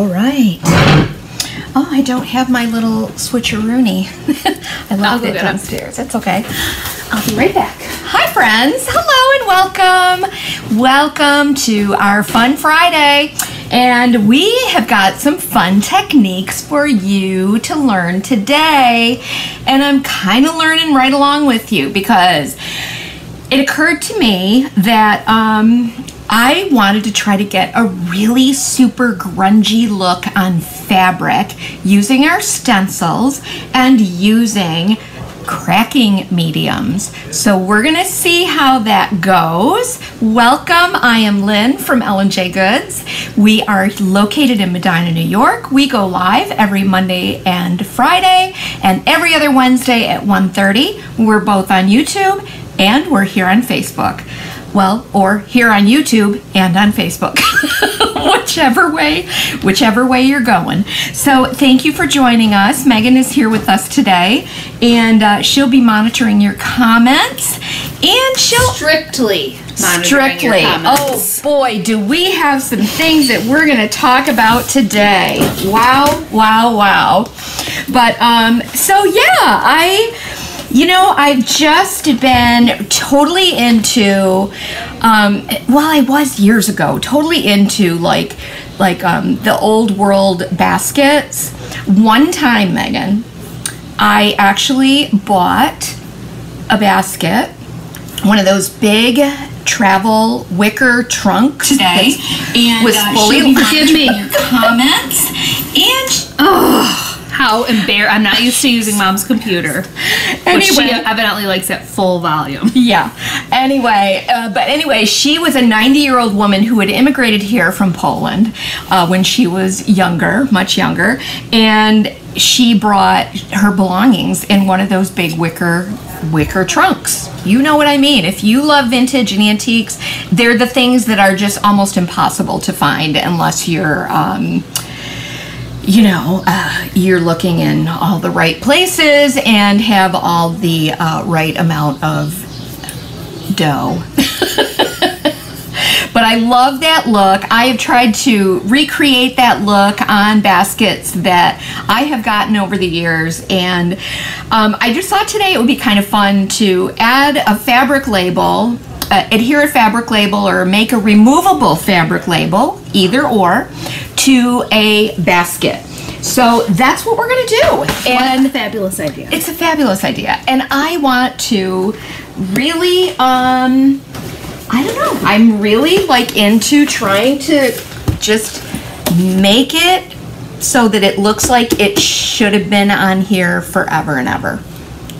All right. Oh, I don't have my little switcheroony. I it get it. downstairs. That's okay. I'll be right back. Hi, friends. Hello and welcome. Welcome to our Fun Friday. And we have got some fun techniques for you to learn today. And I'm kind of learning right along with you because it occurred to me that um, I wanted to try to get a really super grungy look on fabric using our stencils and using cracking mediums. So we're gonna see how that goes. Welcome, I am Lynn from Ellen J Goods. We are located in Medina, New York. We go live every Monday and Friday and every other Wednesday at 1.30. We're both on YouTube and we're here on Facebook. Well, or here on YouTube and on Facebook. whichever way, whichever way you're going. So thank you for joining us. Megan is here with us today, and uh, she'll be monitoring your comments, and she'll Strictly. strictly. Oh boy, do we have some things that we're going to talk about today. Wow, wow, wow. But um so yeah, I you know, I've just been totally into um well, I was years ago, totally into like like um the old world baskets. One time, Megan, I actually bought a basket, one of those big travel wicker trunks today, and Was uh, fully- she forgive me. comments, and How embar I'm not used to using mom's computer. But she evidently likes it full volume. yeah. Anyway, uh, but anyway, she was a 90-year-old woman who had immigrated here from Poland uh, when she was younger, much younger, and she brought her belongings in one of those big wicker wicker trunks. You know what I mean. If you love vintage and antiques, they're the things that are just almost impossible to find unless you're um, you know, uh, you're looking in all the right places and have all the uh, right amount of dough. but I love that look. I have tried to recreate that look on baskets that I have gotten over the years, and um, I just thought today it would be kind of fun to add a fabric label. Uh, adhere a fabric label or make a removable fabric label, either or, to a basket. So that's what we're gonna do. And What a fabulous idea. it's a fabulous idea. And I want to really, um, I don't know, I'm really like into trying to just make it so that it looks like it should have been on here forever and ever.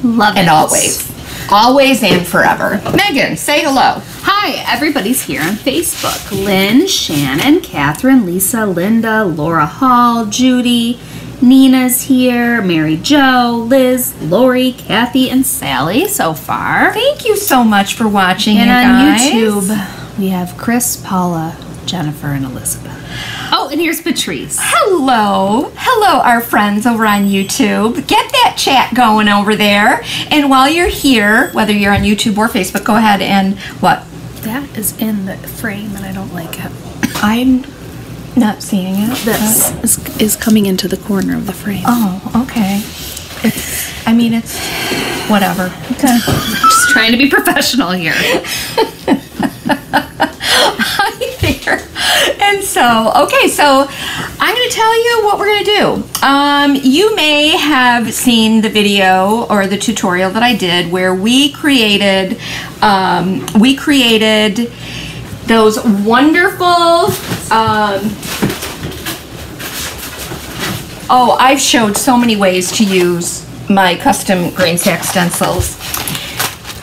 Love And always. Always and forever. Megan, say hello. Hi, everybody's here on Facebook. Lynn, Shannon, Catherine, Lisa, Linda, Laura Hall, Judy, Nina's here, Mary Jo, Liz, Lori, Kathy, and Sally so far. Thank you so much for watching, And on guys. YouTube, we have Chris, Paula, Jennifer, and Elizabeth. Oh, and here's Patrice. Hello. Hello, our friends over on YouTube. Get that chat going over there. And while you're here, whether you're on YouTube or Facebook, go ahead and what? That is in the frame, and I don't like it. I'm not seeing it. This is, is coming into the corner of the frame. Oh, okay. It's, I mean, it's whatever. Okay. Just trying to be professional here. And so, okay, so I'm going to tell you what we're going to do. Um, you may have seen the video or the tutorial that I did where we created, um, we created those wonderful, um, oh, I've showed so many ways to use my custom grain sack stencils.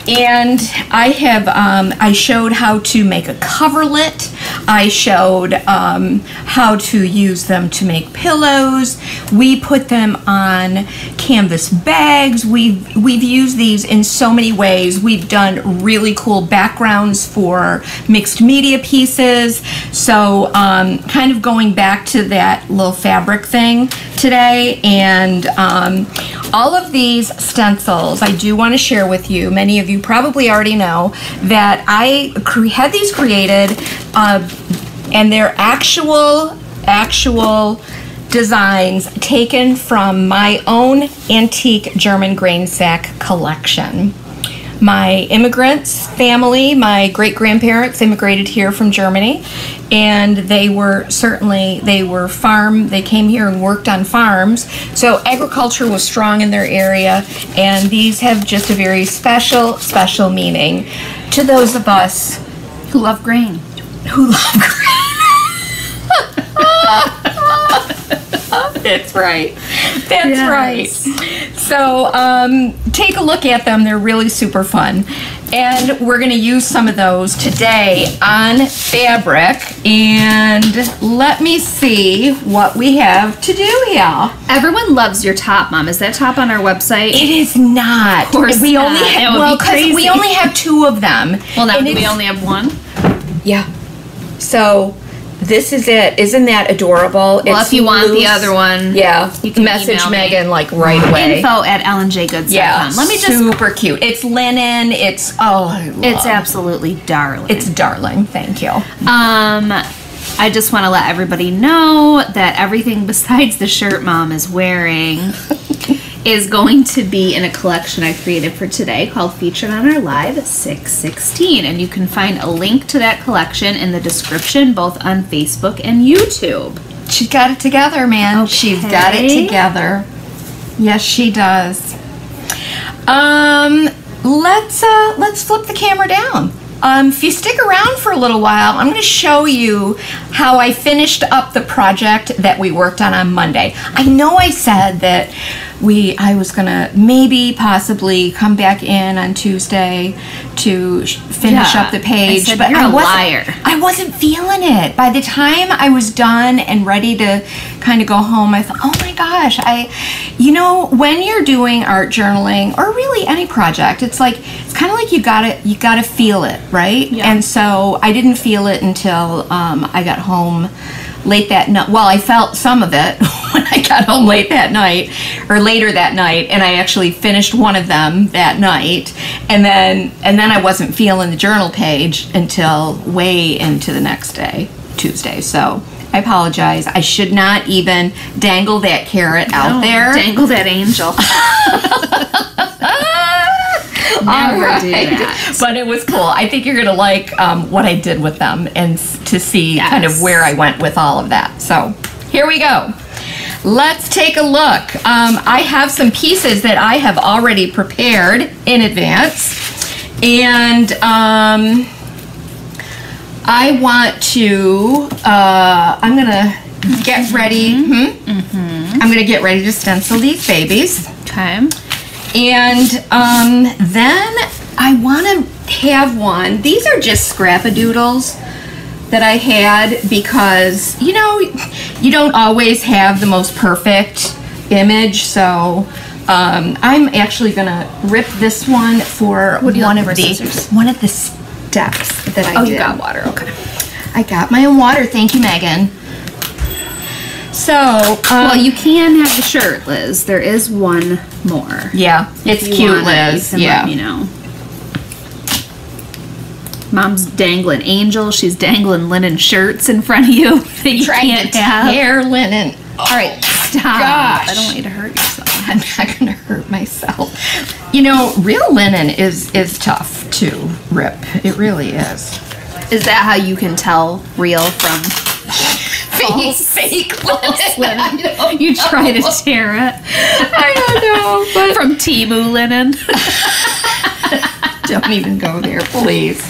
And I have, um, I showed how to make a coverlet. I showed um, how to use them to make pillows. We put them on canvas bags. We've, we've used these in so many ways. We've done really cool backgrounds for mixed media pieces. So um, kind of going back to that little fabric thing today. And um, all of these stencils, I do want to share with you. Many of you probably already know that I had these created, uh, and they're actual actual designs taken from my own antique German grain sack collection. My immigrants family, my great grandparents immigrated here from Germany, and they were certainly they were farm. They came here and worked on farms, so agriculture was strong in their area, and these have just a very special, special meaning to those of us Who love grain? who love grain. That's right. That's Yes. right. So um, take a look at them. They're really super fun. And we're going to use some of those today on fabric. And let me see what we have to do here. Everyone loves your top, Mom. Is that top on our website? It is not. Of course we only not. have That would well, be 'cause we only have two of them. well, now we only have one. Yeah. So this is it. Isn't that adorable? Well, if you want the other one, yeah, you can message email me. Megan like right away. Info at ellenjgoods.com. Yeah, Let me just. super cute. It's linen. It's oh, I love- It's absolutely darling. it's darling. Thank you. Um, I just want to let everybody know that everything besides the shirt mom is wearing is going to be in a collection I created for today called Featured on Our Live 616. And you can find a link to that collection in the description both on Facebook and YouTube. She's got it together, man. She's got it together. Yes, she does. Um, let's uh, let's flip the camera down. Um, if you stick around for a little while, I'm going to show you how I finished up the project that we worked on on Monday. I know I said that we I was to maybe possibly come back in on Tuesday to sh- finish Yeah, up the I page, said, but "You're I a wasn't, liar." I wasn't feeling it. By the time I was done and ready to kind of go home, I thought, oh my gosh, I, you know, when you're doing art journaling or really any project, it's like, it's kind of like you gotta, you gotta feel it, right? Yeah. And so I didn't feel it until um, I got home late that night. Well, I felt some of it when I got home late that night or later that night, and I actually finished one of them that night, and then and then I wasn't feeling the journal page until way into the next day, Tuesday. So. I apologize. I should not even dangle that carrot out there. Dangle that angel. Never All do that. But it was cool. I think you're gonna like um, what I did with them and to see kind of where I went with all of that. So here we go. Let's take a look. Um, I have some pieces that I have already prepared in advance, and um, I want to. Uh, I'm gonna get ready. hmm? I'm gonna get ready to stencil these babies. Okay. And um, then I want to have one. These are just scrapadoodles that I had because, you know, you don't always have the most perfect image. So um, I'm actually going to rip this one for What do you one like of the scissors? one of the steps that I Oh, did. you got water. Okay. I got my own water. Thank you, Megan. So, um, Well, you can have the shirt, Liz. There is one more. yeah, it's you cute, it, Liz. You can yeah. let me know. Mom's dangling angel. She's dangling linen shirts in front of you that you trying can't to have. tear linen. All right, Stop. gosh. I don't want you to hurt yourself. I'm not gonna hurt myself. You know, real linen is is tough to rip. It really is. Is that how you can tell real from Fake, fake linen. I don't, you try to tear it I don't know, but from Temu linen? don't even go there, please.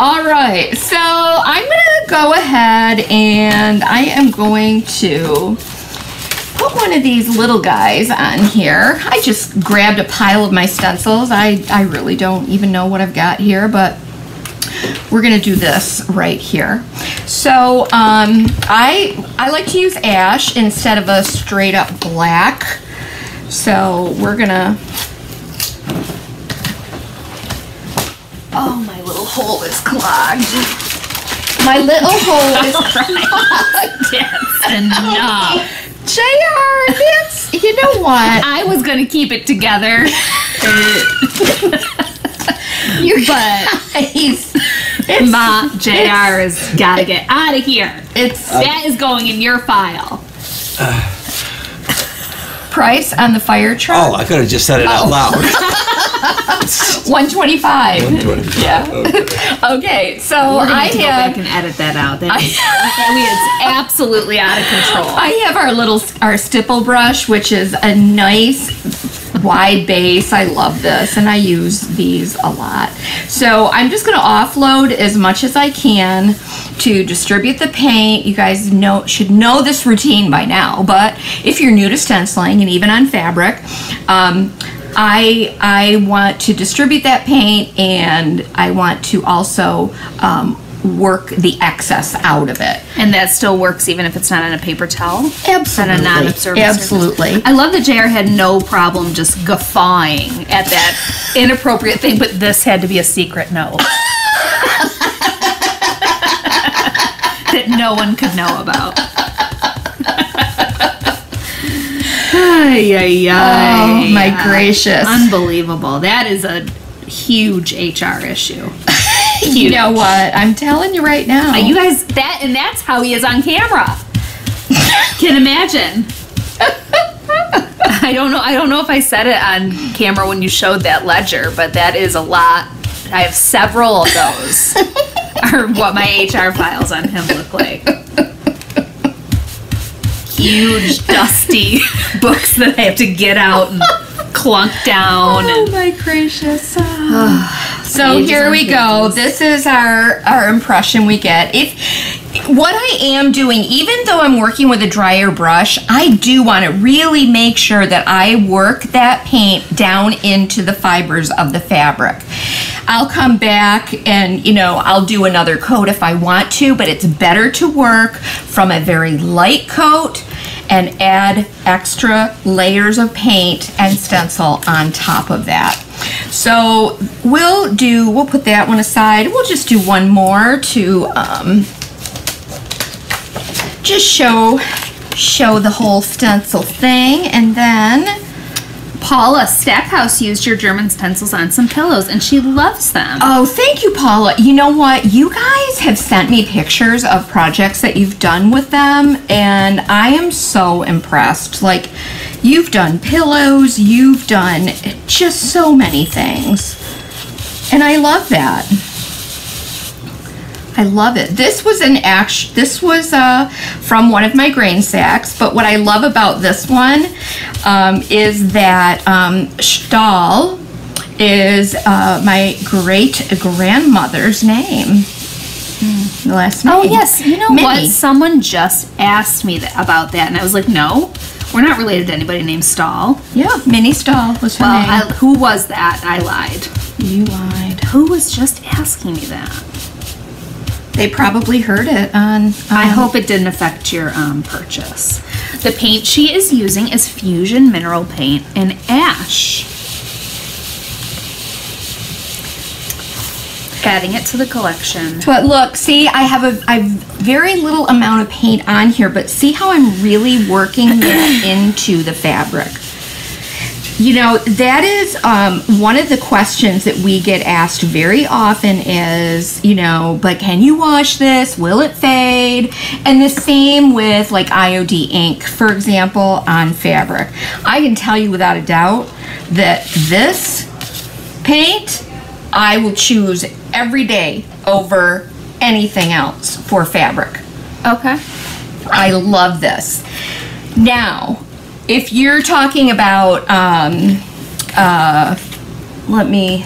All right, so I'm gonna go ahead and I am going to put one of these little guys on here. I just grabbed a pile of my stencils. I, I really don't even know what I've got here, but we're gonna do this right here. So um, I I like to use ash instead of a straight up black. So we're gonna. Oh, my little hole is clogged. My little hole is clogged. That's enough. Jr. That's you know what I was gonna keep it together, you but guys. Ma Jr. has gotta get out of here. It's that is going in your file. price on the fire truck. Oh, I could have just said it out oh. loud. 125. 125, Yeah. okay. Okay, so I have to go have back and edit that out. That is, that is absolutely out of control. I have our little our stipple brush, which is a nice wide base. I love this, and I use these a lot. So I'm just going to offload as much as I can to distribute the paint. You guys know should know this routine by now, but if you're new to stenciling and even on fabric. Um, I, I want to distribute that paint and I want to also um, work the excess out of it. And that still works even if it's not on a paper towel? Absolutely. On a non-absorbent Absolutely. I love that JR had no problem just guffawing at that inappropriate thing, but this had to be a secret note. that no one could know about. ay, ay, ay. Oh my gracious. Unbelievable. That is a huge HR issue. You know what? I'm telling you right now. You guys, that and that's how he is on camera. Can imagine. I don't know. I don't know if I said it on camera when you showed that ledger, but that is a lot. I have several of those. are what my HR files on him look like. Huge, dusty books that I have to get out and clunk down. Oh And my gracious. Ah. so Pages here we go. This is our our impression we get. If what I am doing, even though I'm working with a drier brush, I do want to really make sure that I work that paint down into the fibers of the fabric. I'll come back and, you know, I'll do another coat if I want to, but it's better to work from a very light coat and add extra layers of paint and stencil on top of that. So we'll do, we'll put that one aside. We'll just do one more to um, just show show the whole stencil thing and then Paula Stackhouse used your German stencils on some pillows, and she loves them. Oh, thank you, Paula. You know what? You guys have sent me pictures of projects that you've done with them, and I am so impressed. Like, you've done pillows, you've done just so many things. And I love that. I love it. This was an act. This was uh, from one of my grain sacks. But what I love about this one um, is that um, Stahl is uh, my great grandmother's name. The last name. Oh yes, you know Minnie. what? Someone just asked me that, about that, and I was like, no, we're not related to anybody named Stahl. Yeah, Minnie Stahl was her Well, name. I, who was that? I lied. you lied. Who was just asking me that? They probably heard it on. I um, hope it didn't affect your um, purchase. The paint she is using is Fusion Mineral Paint in Ash. Adding it to the collection. But look, see, I have a, I have very little amount of paint on here, but see how I'm really working that into the fabric. You know, that is um, one of the questions that we get asked very often is, you know, but can you wash this? Will it fade? And the same with like IOD ink, for example, on fabric. I can tell you without a doubt that this paint I will choose every day over anything else for fabric. Okay. I love this. Now, if you're talking about, um, uh, let me,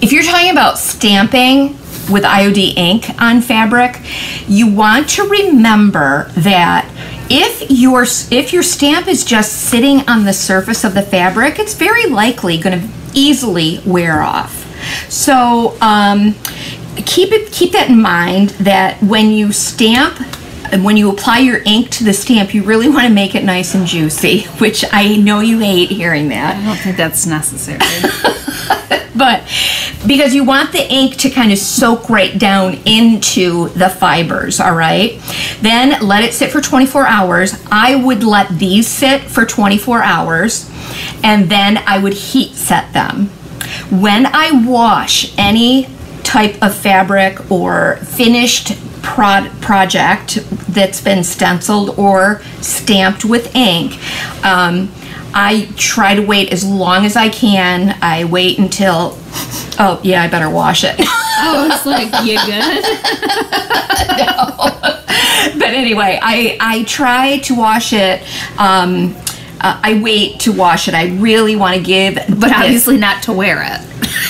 if you're talking about stamping with IOD ink on fabric, you want to remember that if your if your stamp is just sitting on the surface of the fabric, it's very likely going to easily wear off. So um, keep it keep that in mind that when you stamp and when you apply your ink to the stamp, you really want to make it nice and juicy, which I know you hate hearing that I don't think that's necessary. but because you want the ink to kind of soak right down into the fibers, all right? Then let it sit for 24 hours. I would let these sit for 24 hours and then I would heat set them. When I wash any type of fabric or finished prod project that's been stenciled or stamped with ink, um, I try to wait as long as I can. I wait until, oh yeah, I better wash it. I was like, you good? no. but anyway, I I try to wash it. Um, uh, I wait to wash it. I really want to give, But obviously not to wear it.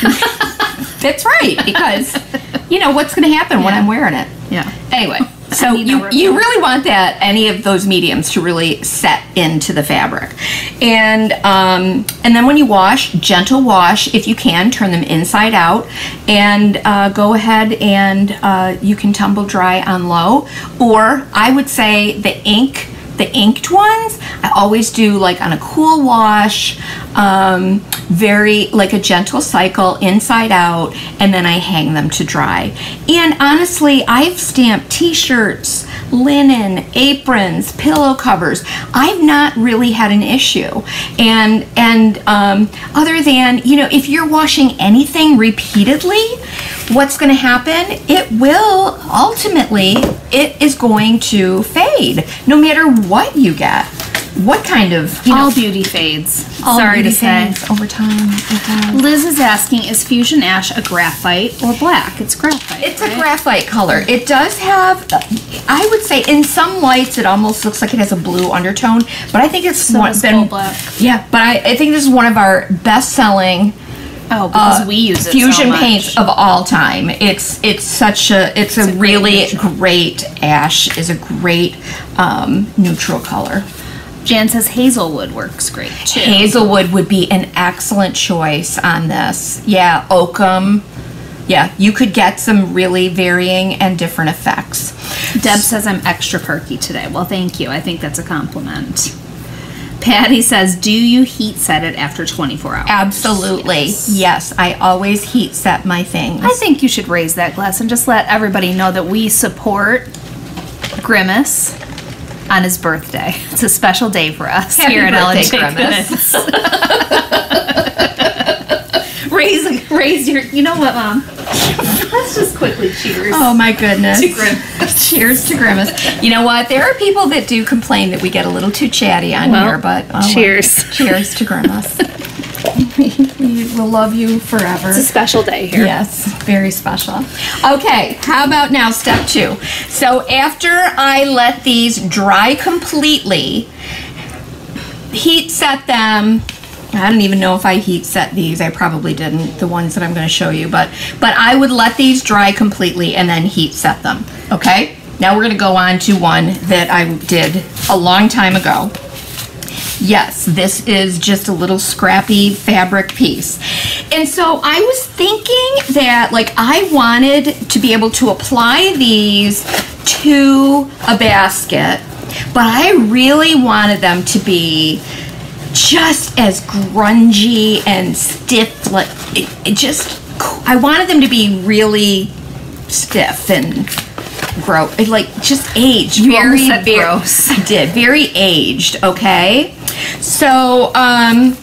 that's right because you know what's going to happen when I'm wearing it. Yeah. Anyway, so you, you really want that any of those mediums to really set into the fabric, and um, and then when you wash, gentle wash if you can, turn them inside out, and uh, go ahead and uh, you can tumble dry on low, or I would say the ink. The inked ones, I always do like on a cool wash, um, very like a gentle cycle inside out, and then I hang them to dry. And honestly, I've stamped t shirts, linen, aprons, pillow covers. I've not really had an issue. And, and um, other than, you know, if you're washing anything repeatedly, what's going to happen? It will ultimately, it is going to fade no matter what you get. What kind of, you know, All beauty fades. all Sorry beauty to say. fades over time. it has. Liz is asking, is Fusion Ash a graphite or black? It's graphite. It's a graphite color. It does have, I would say, in some lights, it almost looks like it has a blue undertone, but I think it's So one, been, Black. yeah. But I, I think this is one of our best-selling Oh, because uh, we use it so fusion much. paints of all time. It's it's such a it's, a, a great really neutral. great ash is a great um, neutral color. Jan says Hazelwood works great too. Hazelwood would be an excellent choice on this. Yeah, oakum. Yeah, you could get some really varying and different effects. Deb says I'm extra perky today. Well, thank you. I think that's a compliment. Patty says, "Do you heat set it after 24 hours?" Absolutely. Yes. Yes, I always heat set my things. I think you should raise that glass and just let everybody know that we support Grimace on his birthday. It's a special day for us Happy here in Ellen birthday, Grimace. raise, raise your. You know what, Mom? Let's just quickly cheers. Oh my goodness. To Grimace. Cheers to Grimace. You know what? There are people that do complain that we get a little too chatty on Well, here, but oh, well. cheers. cheers to Grimace. we will love you forever. It's a special day here. Yes, very special. Okay, how about now step two? So after I let these dry completely, heat set them. I don't even know if I heat set these. I probably didn't, the ones that I'm going to show you, but but I would let these dry completely and then heat set them. Okay? Now we're going to go on to one that I did a long time ago. Yes, this is just a little scrappy fabric piece. And so I was thinking that like I wanted to be able to apply these to a basket, but I really wanted them to be just as grungy and stiff like it, it just I wanted them to be really stiff and gross like just aged You very gross. I did very aged okay so um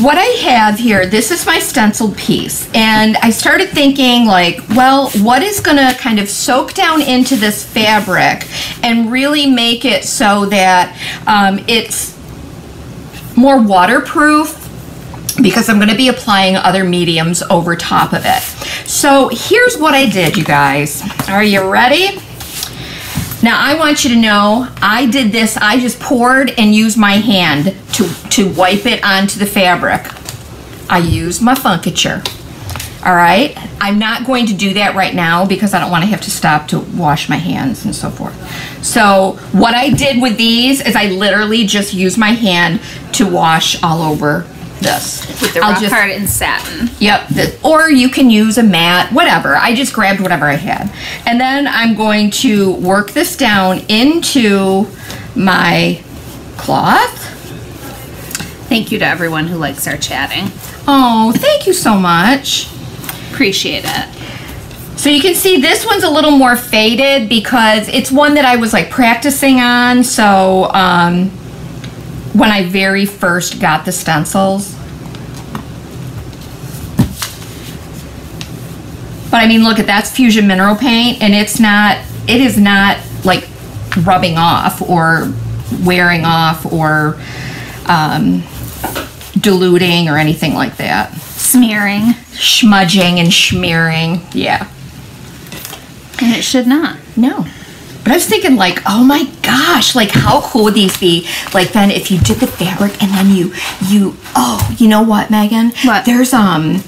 what I have here, this is my stenciled piece, and I started thinking, like, well, what is gonna kind of soak down into this fabric and really make it so that um, it's more waterproof because I'm going to be applying other mediums over top of it. So here's what I did, you guys. Are you ready? Now I want you to know I did this, I just poured and used my hand to, to wipe it onto the fabric. I used my Funkature. All right, I'm not going to do that right now because I don't want to have to stop to wash my hands and so forth. So what I did with these is I literally just used my hand to wash all over this. With the I'll rock just- hard and satin. Yep, the, or you can use a mat, whatever. I just grabbed whatever I had. And then I'm going to work this down into my cloth. Thank you to everyone who likes our chatting. Oh, thank you so much. Appreciate it. So you can see this one's a little more faded because it's one that I was like practicing on. So um, when I very first got the stencils. But I mean, look at that's Fusion Mineral Paint and it's not it is not like rubbing off or wearing off or um, diluting or anything like that. Smearing. Smudging and smearing. Yeah. And it should not. No. But I was thinking, like, oh my gosh, like, how cool would these be? Like, then if you did the fabric and then you, you, oh, you know what, Megan? What? There's, um,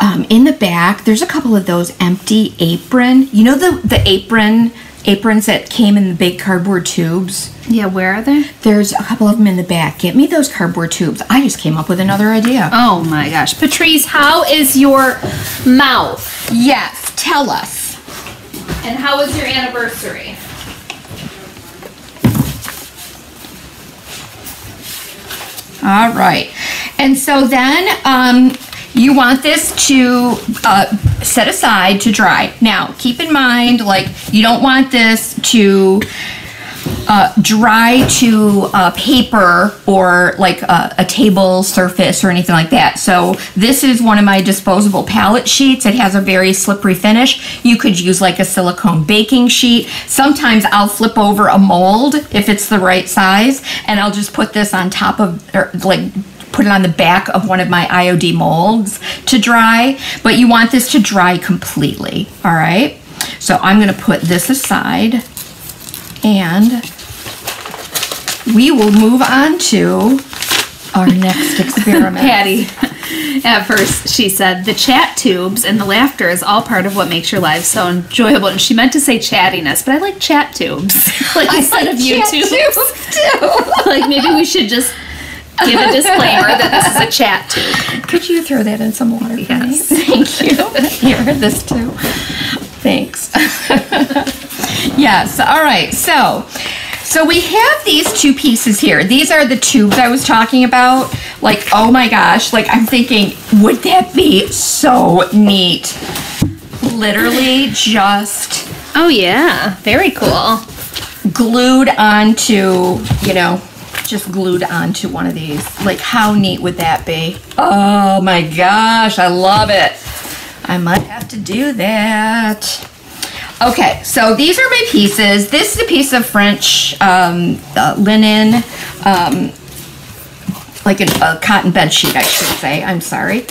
um, in the back, there's a couple of those empty apron. You know the the apron aprons that came in the big cardboard tubes. Yeah, where are they? There's a couple of them in the back. Get me those cardboard tubes. I just came up with another idea. Oh my gosh. Patrice, how is your mouth? Yes, tell us. And how was your anniversary? All right. And so then um, you want this to uh, set aside to dry. Now, keep in mind, like, you don't want this to uh, dry to uh, paper or like a, a table surface or anything like that. So this is one of my disposable palette sheets. It has a very slippery finish. You could use like a silicone baking sheet. Sometimes I'll flip over a mold if it's the right size and I'll just put this on top of or like put it on the back of one of my IOD molds to dry, but you want this to dry completely, all right? So I'm gonna put this aside and we will move on to our next experiment. Patty, at first she said the chat tubes and the laughter is all part of what makes your lives so enjoyable. And she meant to say chattiness, but I like chat tubes. like instead of chat YouTube. tubes, too. like maybe we should just give a disclaimer that this is a chat tube. Could you throw that in some water for Yes. Thank you. Here, this too. Thanks. yes. All right. So, so we have these two pieces here. These are the tubes I was talking about. Like, oh my gosh! Like, I'm thinking, would that be so neat? Literally, just Oh yeah, very cool. glued onto, you know, just glued onto one of these. Like, how neat would that be? Oh my gosh, I love it. I might have to do that. Okay, so these are my pieces. This is a piece of French um, uh, linen, um, like a, a cotton bed sheet, I should say. I'm sorry.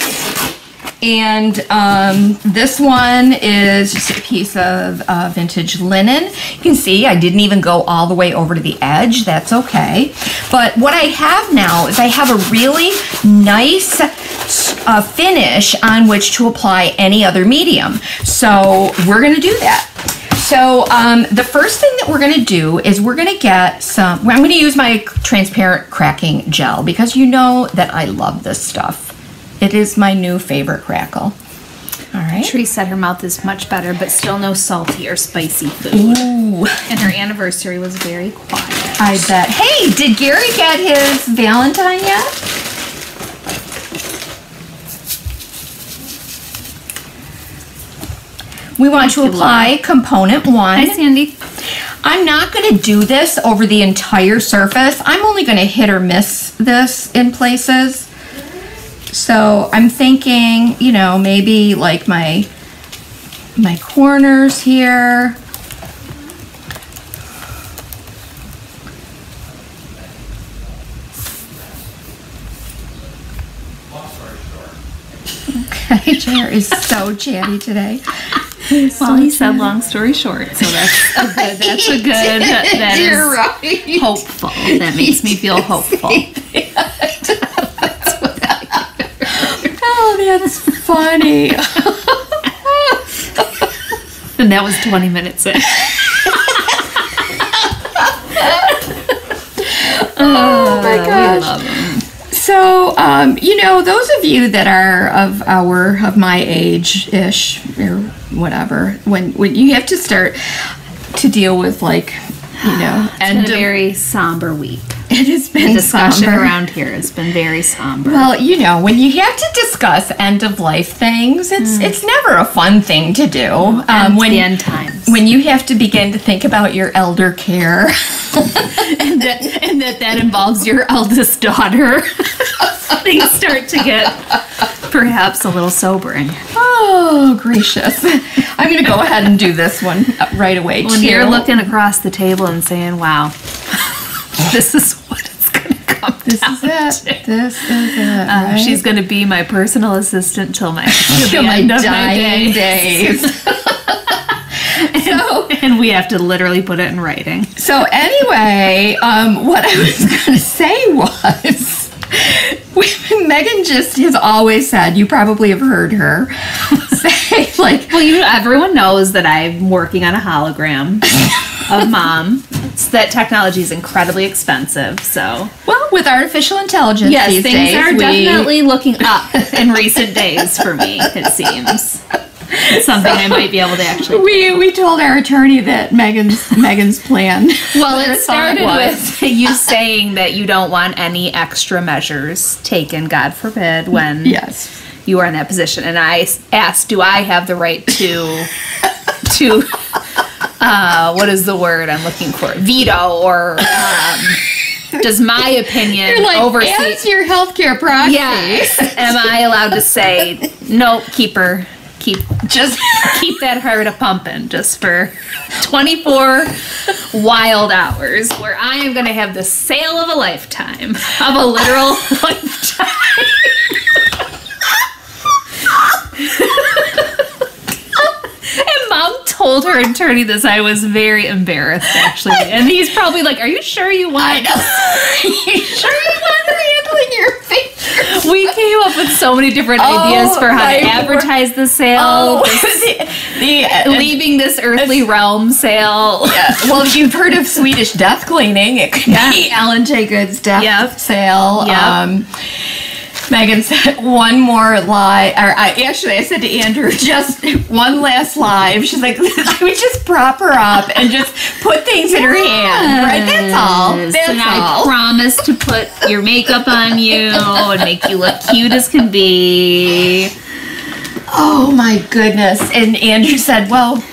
And um, this one is just a piece of uh, vintage linen. You can see I didn't even go all the way over to the edge. That's okay. But what I have now is I have a really nice uh, finish on which to apply any other medium. So we're going to do that. So um, the first thing that we're going to do is we're going to get some, I'm going to use my transparent cracking gel because you know that I love this stuff. It is my new favorite crackle. All right. Tree said her mouth is much better, but still no salty or spicy food. Ooh, And her anniversary was very quiet. I bet. Hey, did Gary get his Valentine yet? We want to apply component one. Hi, Sandy. I'm not going to do this over the entire surface. I'm only going to hit or miss this in places. So I'm thinking, you know, maybe like my my corners here. Okay, Jer is so chatty today. Well, he said long story short, so that's a good. That's a good. That You're right. hopeful. That makes me feel hopeful. Oh, that's funny. And that was 20 minutes in. Oh my gosh. So, um, you know, those of you that are of our of my age ish or whatever, when when you have to start to deal with like, you know, It's been a of, very somber week. it has been Discussion somber. around here It's been very somber. Well, you know, when you have to discuss end of life things, it's it's never a fun thing to do. Um, And when the end times. when you have to begin to think about your elder care. and that and that that involves your eldest daughter. Things start to get perhaps a little sobering. Oh, gracious. I'm going to go ahead and do this one right away, When too. you're looking across the table and saying, "Wow, this is what it's gonna come This down is it. This is it. Uh, right? She's gonna be my personal assistant till my till my end of my dying day. days. so, and we have to literally put it in writing. so anyway, um, what I was going to say was, Megan just has always said. You probably have heard her say like, Well, you everyone knows that I'm working on a hologram of mom. It's that technology is incredibly expensive, so well, with artificial intelligence yes, these things days, are we- definitely looking up in recent days for me. It seems something I might be able to actually. We we told our attorney that Megan's Megan's plan. Well, it started was- with you saying that you don't want any extra measures taken, God forbid, when yes. you are in that position. And I asked, do I have the right to, to, uh, what is the word I'm looking for? Veto or um, does my opinion You're like, oversee? as your healthcare proxy. Yes. Am I allowed to say nope? Keep her. Keep Just keep that heart a pumping just for 24 wild hours where I am going to have the sale of a lifetime of a literal lifetime. and mom told her attorney this. I was very embarrassed actually. And he's probably like, Are you sure you want you sure you want handling your face? We came up with so many different Oh, ideas for how to advertise the sale. Oh, this- the, the leaving this earthly realm sale. Yeah. Well, you've heard of Swedish death cleaning. It could Yeah. be Ellen J. Good's death Yep. sale. Yep. Um, Megan said one more lie. Or I actually, I said to Andrew, just one last live. She's like, I would just prop her up and just put things in her hand. Right? That's all. That's and I promise to put your makeup on you and make you look cute as can be. Oh my goodness. And Andrew said, well,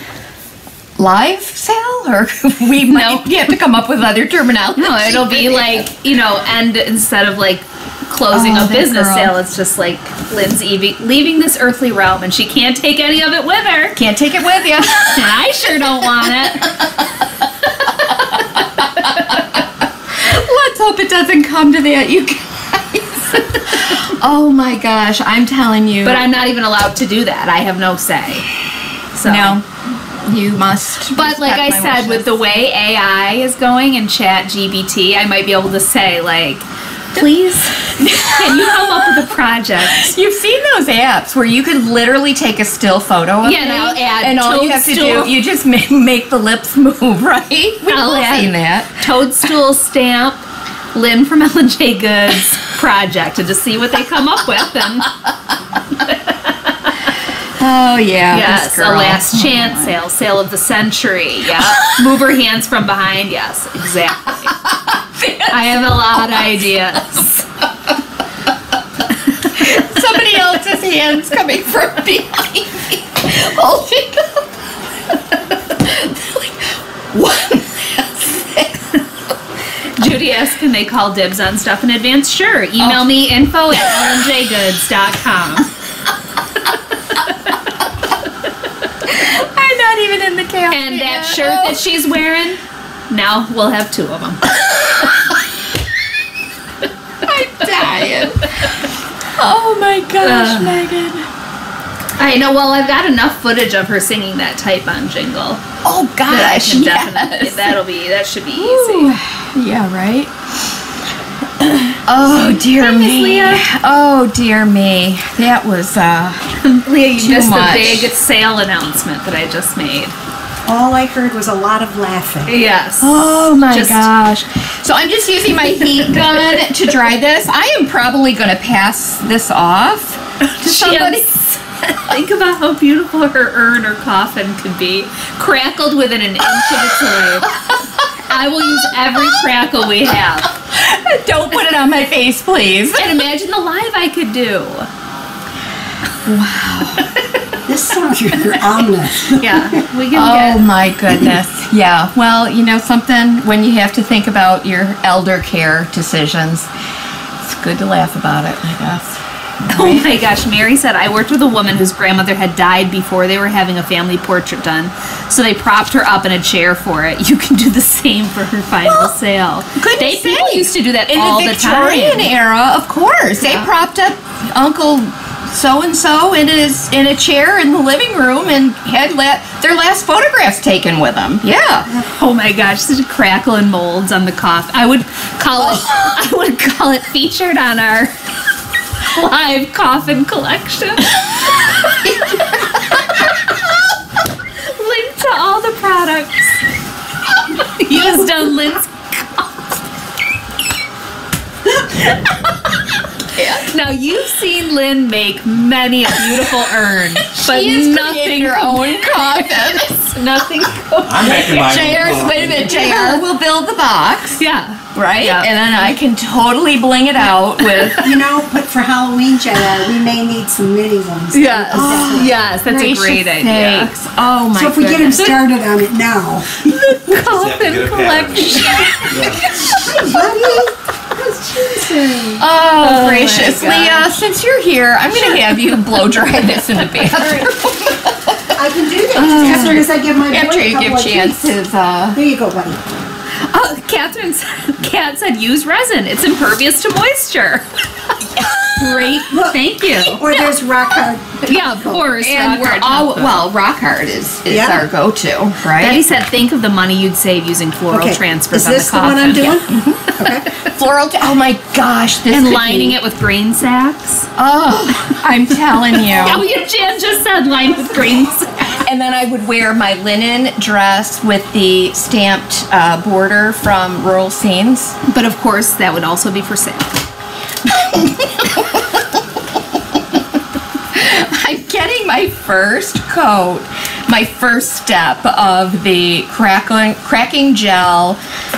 live sale? Or we might have to come up with other terminology. No, it'll be like, you know, and instead of like closing Oh, a business girl. sale, it's just like Lynn's evi- leaving this earthly realm and she can't take any of it with her. Can't take it with you. And I sure don't want it. Let's hope it doesn't come to that, you guys. oh my gosh, I'm telling you. But I'm not even allowed to do that. I have no say. So no, you must. But like I said, with the way AI is going and Chat GPT, I might be able to say like, please, can you come up with a project? You've seen those apps where you could literally take a still photo of Yeah, and me, and all you have to do, you just make, make the lips move, right? We've all seen that. Toadstool stamp, Lynn from Ellen J. Goods project, and just see what they come up with. And Oh yeah, yes, a last chance sale, sale of the century. Yeah, move her hands from behind. Yes, exactly. I have a lot of ideas. Somebody else's hands coming from behind me, holding up. like, Judy asks, can they call dibs on stuff in advance? Sure. Email oh. me info at ellenjgoods.com. I'm not even in the cafe. And that shirt that she's wearing, now we'll have two of them. I'm dying. Oh my gosh, Ugh. Megan. I know, well, I've got enough footage of her singing that type on Jingle. Oh That I gosh, can definitely, yes. that'll be, that should be Ooh. easy. Yeah, right. Oh dear me. Leah. Oh dear me. That was uh Leah, you missed much. the big sale announcement that I just made. All I heard was a lot of laughing. Yes. Oh my Just- gosh. So I'm just using my heat gun to dry this. I am probably going to pass this off to somebody. Yes. Think about how beautiful her urn or coffin could be, crackled within an inch of its life. I will use every crackle we have. Don't put it on my face, please. And imagine the live I could do. This sounds rather ominous. Yeah, we can Oh get. my goodness. Yeah. Well, you know something when you have to think about your elder care decisions, it's good to laugh about it, I guess. Oh my gosh, Mary said I worked with a woman whose grandmother had died before they were having a family portrait done. So they propped her up in a chair for it. You can do the same for her final sale. Goodness They people used to do that In all the the Victorian time. era, of course, they propped up Uncle so and so in his in a chair in the living room and had la- their last photographs taken with them. Yeah. Oh my gosh, such crackle and molds on the coffin. I would call it I would call it featured on our live coffin collection. Link to all the products used on Lynn's coffin. Now you've seen Lynn make many a beautiful urn, but She is nothing creating her own coffin. nothing I'm making my JR, wait a minute, JR will build the box, Yeah. right? Yeah. And then I can totally bling it out with You know, but for Halloween, JR, we may need some mini ones. Yes. Oh, yes, that's Gracious a great idea. sakes. Oh my So if we get him started on it now. The Coffin get a collection. Buddy, what's she? Oh, gracious. Leah! Since you're here, I'm going to have you blow dry this in the bathroom I can do that. as soon as I give my boy after a you couple give of Chance treats. his. Uh, There you go, buddy. Oh, Catherine said, Kat said use resin. It's impervious to moisture. Great. Thank you. Or there's rock hard. Yeah, of course. and we're hard all well. Rock hard is is Yeah. our go-to, right? Betty said, think of the money you'd save using floral Okay. transfers Is this the the one. I'm doing? Okay. Floral. oh my gosh! This And lining be- it with grain sacks. Oh, I'm telling you. Oh, you. yeah, Jan just said line with grain sacks. And then I would wear my linen dress with the stamped uh, border from Rural Scenes. But of course, that would also be for sale. I'm getting my first coat, my first step of the crackling, cracking gel,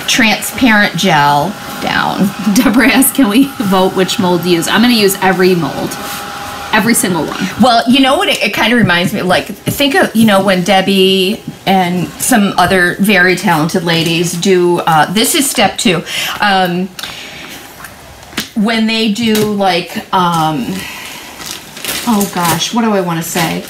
transparent gel down. Deborah asked, can we vote which mold to use? I'm going to use every mold. Every single one. Well, you know what? It, it kind of reminds me, like, think of, you know, when Debbie and some other very talented ladies do, uh, this is step two. Um, when they do, like, um, oh gosh, what do I want to say?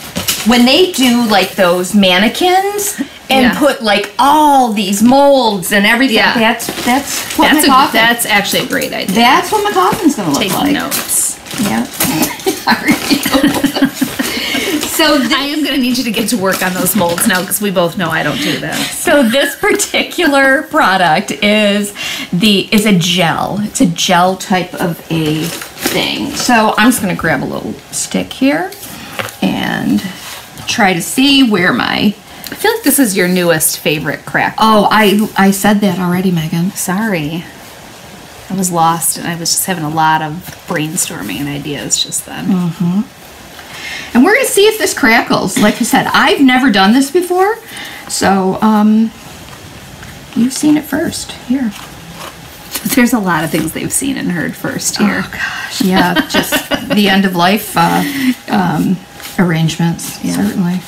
When they do, like, those mannequins and Yeah. put, like, all these molds and everything, Yeah. that's, that's what That's, my a, that's actually a great idea. that's what my coffin's going to look Take like. notes. Yeah. so this I am going to need you to get to work on those molds now because we both know I don't do that. So this particular product is the is a gel. It's a gel type of a thing. So I'm just gonna grab a little stick here and try to see where my I feel like this is your newest favorite crack. oh I I said that already, Megan. Sorry. I was lost and I was just having a lot of brainstorming and ideas just then. Mm-hmm. And we're gonna see if this crackles. Like I said, I've never done this before, so um, you've seen it first here. There's a lot of things they've seen and heard first here. Oh gosh, yeah, just the end of life uh, um, arrangements, certainly.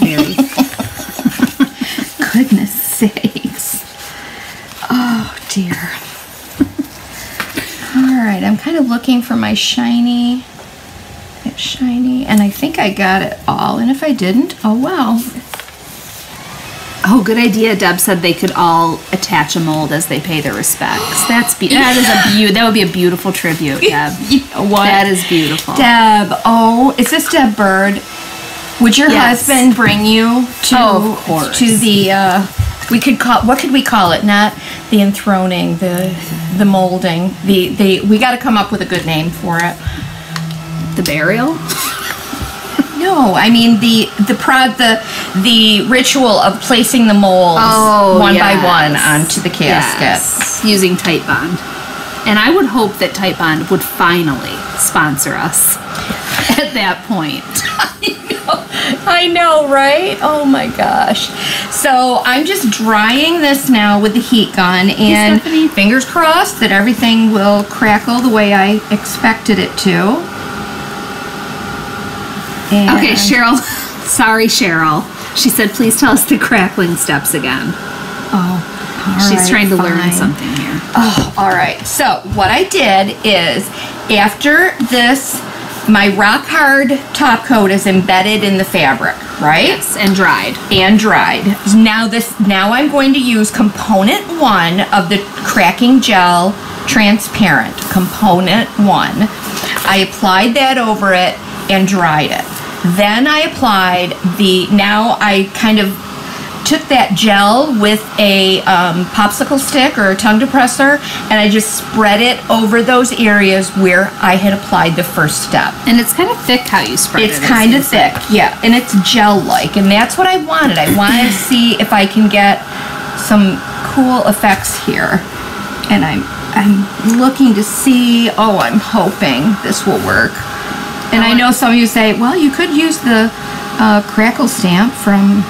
Very. Goodness sakes. Oh dear. All right, I'm kind of looking for my shiny, that shiny, and I think I got it all. And if I didn't, oh well. Oh, good idea. Deb said they could all attach a mold as they pay their respects. That's be- that is a beau- that would be a beautiful tribute, Deb. What? That is beautiful. Deb. Oh, is this Deb Bird? Would your Yes. husband bring you to Oh, to the? Uh, we could call what could we call it? Not the enthroning, the the molding. The the we got to come up with a good name for it. The burial? No, I mean the the prod the the ritual of placing the molds oh, one by one onto the casket. Yes, Using Titebond. And I would hope that Titebond would finally sponsor us at that point. I know, right? Oh my gosh. So I'm just drying this now with the heat gun and Stephanie. fingers crossed that everything will crackle the way I expected it to. And Okay, Cheryl. Sorry, Cheryl. She said, please tell us the crackling steps again. Oh, She's right, trying to learn something here. Oh, all right. So what I did is after this, my rock hard top coat is embedded in the fabric, right? Yes, and dried. And dried. Now this, now I'm going to use component one of the cracking gel transparent. Component one. I applied that over it and dried it. Then I applied the, now I kind of took that gel with a um, popsicle stick or a tongue depressor and I just spread it over those areas where I had applied the first step. And it's kind of thick how you spread It's it. it kind of seems like. thick, yeah, and it's gel-like, and that's what I wanted. I wanted to see if I can get some cool effects here, and I'm I'm looking to see. Oh, I'm hoping this will work. And I know some of you say, well, you could use the uh, crackle stamp from.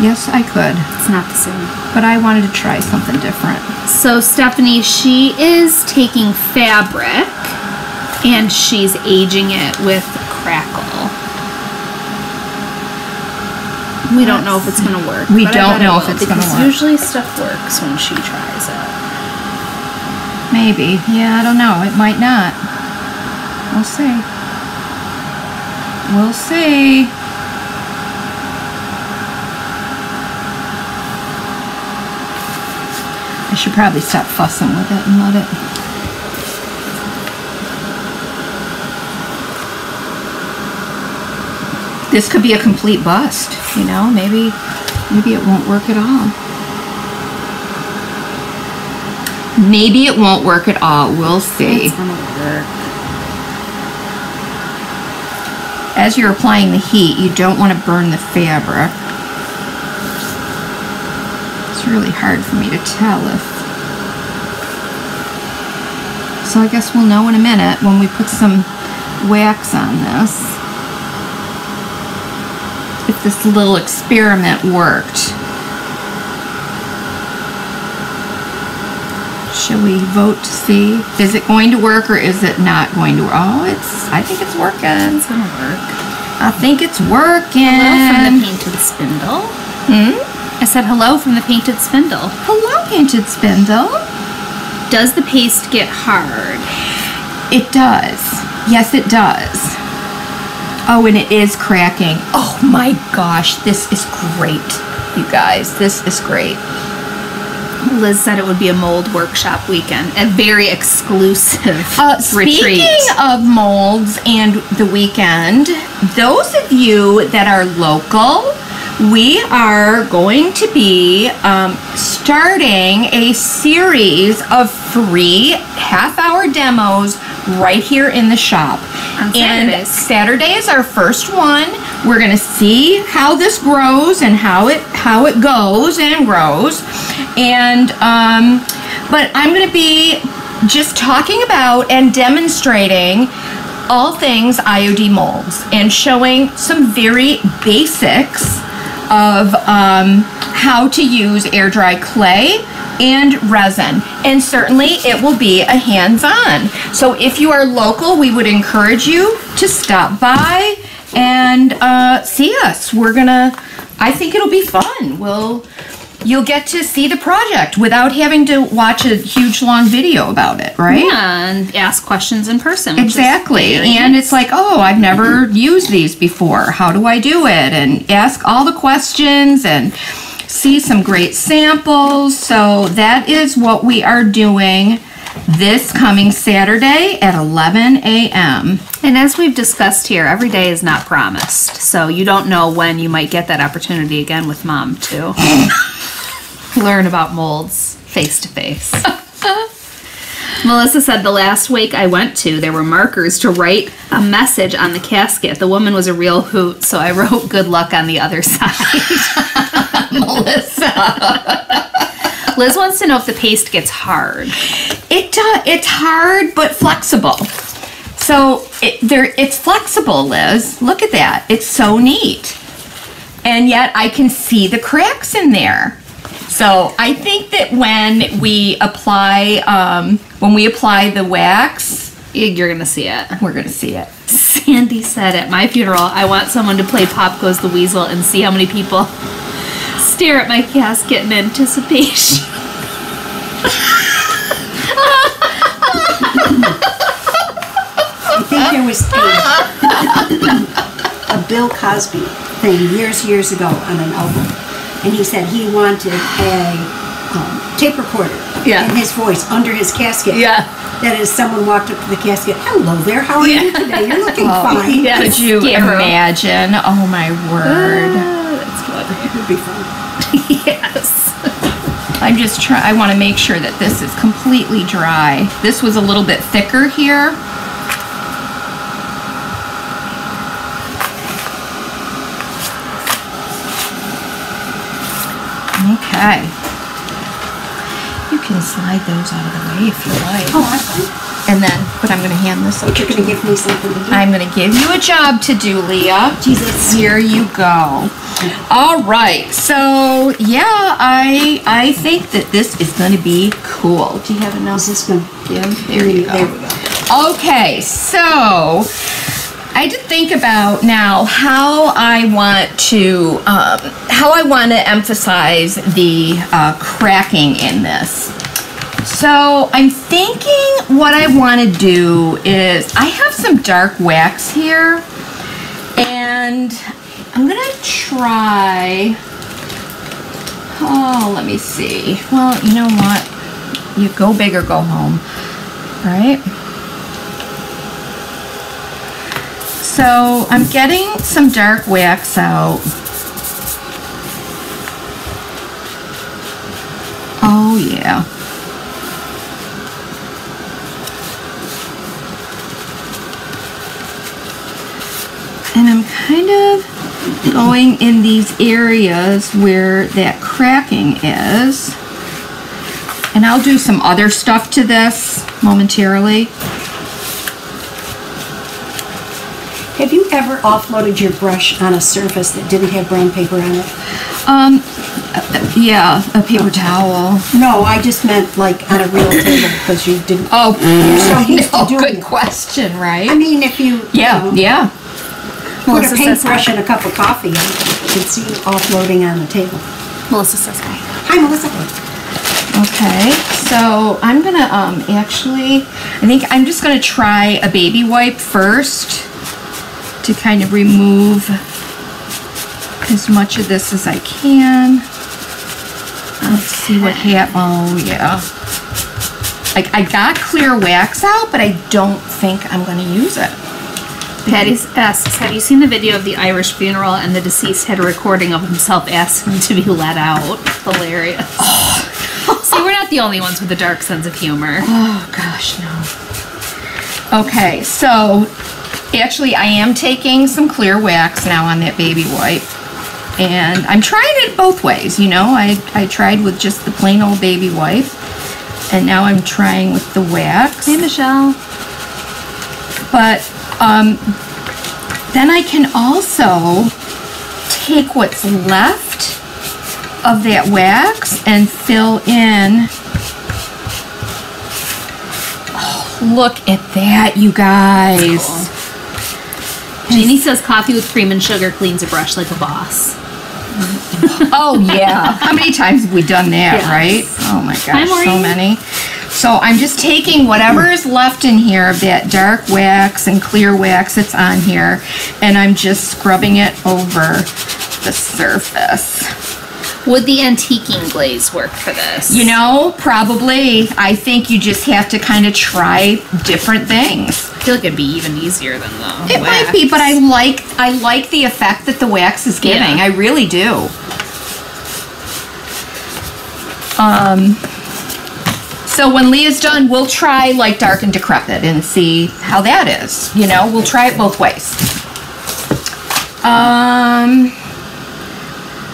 Yes, I could, It's not the same. but I wanted to try something different. So Stephanie, she is taking fabric and she's aging it with crackle. We don't know if it's gonna work. We don't it know if it's gonna work. Usually stuff works when she tries it. Maybe. Yeah, I don't know. It might not. We'll see. We'll see. Should probably stop fussing with it and let it. This could be a complete bust, you know? Maybe maybe it won't work at all. Maybe it won't work at all. We'll see. It's gonna work. As you're applying the heat, you don't want to burn the fabric. Really hard for me to tell if. So I guess we'll know in a minute when we put some wax on this. If this little experiment worked. Shall we vote to see? Is it going to work or is it not going to work? Oh, it's, I think it's working. It's gonna work. I think it's working. Hello from the painted spindle. Hmm? Said hello from the painted spindle. Hello, Painted Spindle. Does the paste get hard? It does. Yes, it does. Oh, and it is cracking. Oh my gosh, this is great, you guys. This is great. Liz said it would be a mold workshop weekend, a very exclusive Uh, retreat. speaking of molds and the weekend, those of you that are local, we are going to be um, starting a series of free half hour demos right here in the shop. On and Saturdays. Saturday is our first one. We're gonna see how this grows and how it how it goes and grows. And um, but I'm gonna be just talking about and demonstrating all things IOD molds and showing some very basics of um, how to use air dry clay and resin. And certainly it will be a hands on. So if you are local, we would encourage you to stop by and uh, see us. We're gonna, I think it'll be fun. We'll, you'll get to see the project without having to watch a huge long video about it, right? Yeah, and ask questions in person. Exactly. And it's like, oh, I've never used these before. How do I do it? And ask all the questions and see some great samples. So that is what we are doing this coming Saturday at 11 a.m. And as we've discussed here, every day is not promised. So you don't know when you might get that opportunity again with mom to learn about molds face to face. Melissa said the last wake I went to, there were markers to write a message on the casket. The woman was a real hoot, so I wrote good luck on the other side. Melissa. Liz wants to know if the paste gets hard. It uh, it's hard but flexible. So it, there, it's flexible, Liz. Look at that. It's so neat. And yet I can see the cracks in there. So I think that when we apply, um, when we apply the wax, You're gonna see it. we're gonna see it. Sandy said at my funeral, I want someone to play Pop Goes the Weasel and see how many people stare at my casket in anticipation. I think there was a, a Bill Cosby thing years, years ago on an album. And he said he wanted a um, tape recorder Yeah. in his voice under his casket. Yeah. That is, someone walked up to the casket. Hello there, how are you today? You're looking Oh, fine. yeah. Could you Scare 'em. imagine? Oh my word. that's clever. It would be fun. yes. I'm just trying, I want to make sure that this is completely dry. This was a little bit thicker here. Okay. You can slide those out of the way if you like. Oh, I'm. And then, but I'm going to hand this over. You're going to give me something to do. I'm going to give you a job to do, Leah. Jesus. Here you go. All right. So, yeah, I I think that this is going to be cool. Do you have enough? Is this good? Yeah, there you go. There we go. Okay, so I to think about now how I want to um, how I want to emphasize the uh, cracking in this. So I'm thinking what I want to do is I have some dark wax here, and I'm gonna try. Oh, let me see. Well, you know what? You go big or go home, right? So I'm getting some dark wax out. Oh yeah. And I'm kind of going in these areas where that cracking is. And I'll do some other stuff to this momentarily. Have you ever offloaded your brush on a surface that didn't have brown paper on it? Um, uh, yeah, a paper towel. No, I just meant like on a real table because you didn't. Oh, You're so used to no, doing good it. question, right? I mean, if you you Yeah, know, yeah. put Melissa a paintbrush in a cup of coffee, you could see offloading on the table. Melissa says hi. Hi, Melissa. Okay, so I'm gonna um actually, I think I'm just gonna try a baby wipe first to kind of remove as much of this as I can. Let's see what hap. Oh yeah. Like I got clear wax out, but I don't think I'm gonna use it. Patty asks, uh, have you seen the video of the Irish funeral and the deceased had a recording of himself asking to be let out? Hilarious. Oh, see, we're not the only ones with a dark sense of humor. Oh gosh, no. Okay, so actually I am taking some clear wax now on that baby wipe. And I'm trying it both ways, you know. I, I tried with just the plain old baby wipe. And now I'm trying with the wax. Hey, Michelle. But um, then I can also take what's left of that wax and fill in. Oh, look at that, you guys. Jeannie says coffee with cream and sugar cleans a brush like a boss. Oh yeah. How many times have we done that, Yes. right? Oh my Hi, gosh, so many. So I'm just taking whatever is left in here of that dark wax and clear wax that's on here, and I'm just scrubbing it over the surface. Would the antiquing glaze work for this? You know, probably. I think you just have to kind of try different things. I feel like it'd be even easier than the It might be, but I like I like the effect that the wax is giving. Yeah. I really do. Um so when Leah's done, we'll try like dark and decrepit and see how that is. You know, we'll try it both ways. Um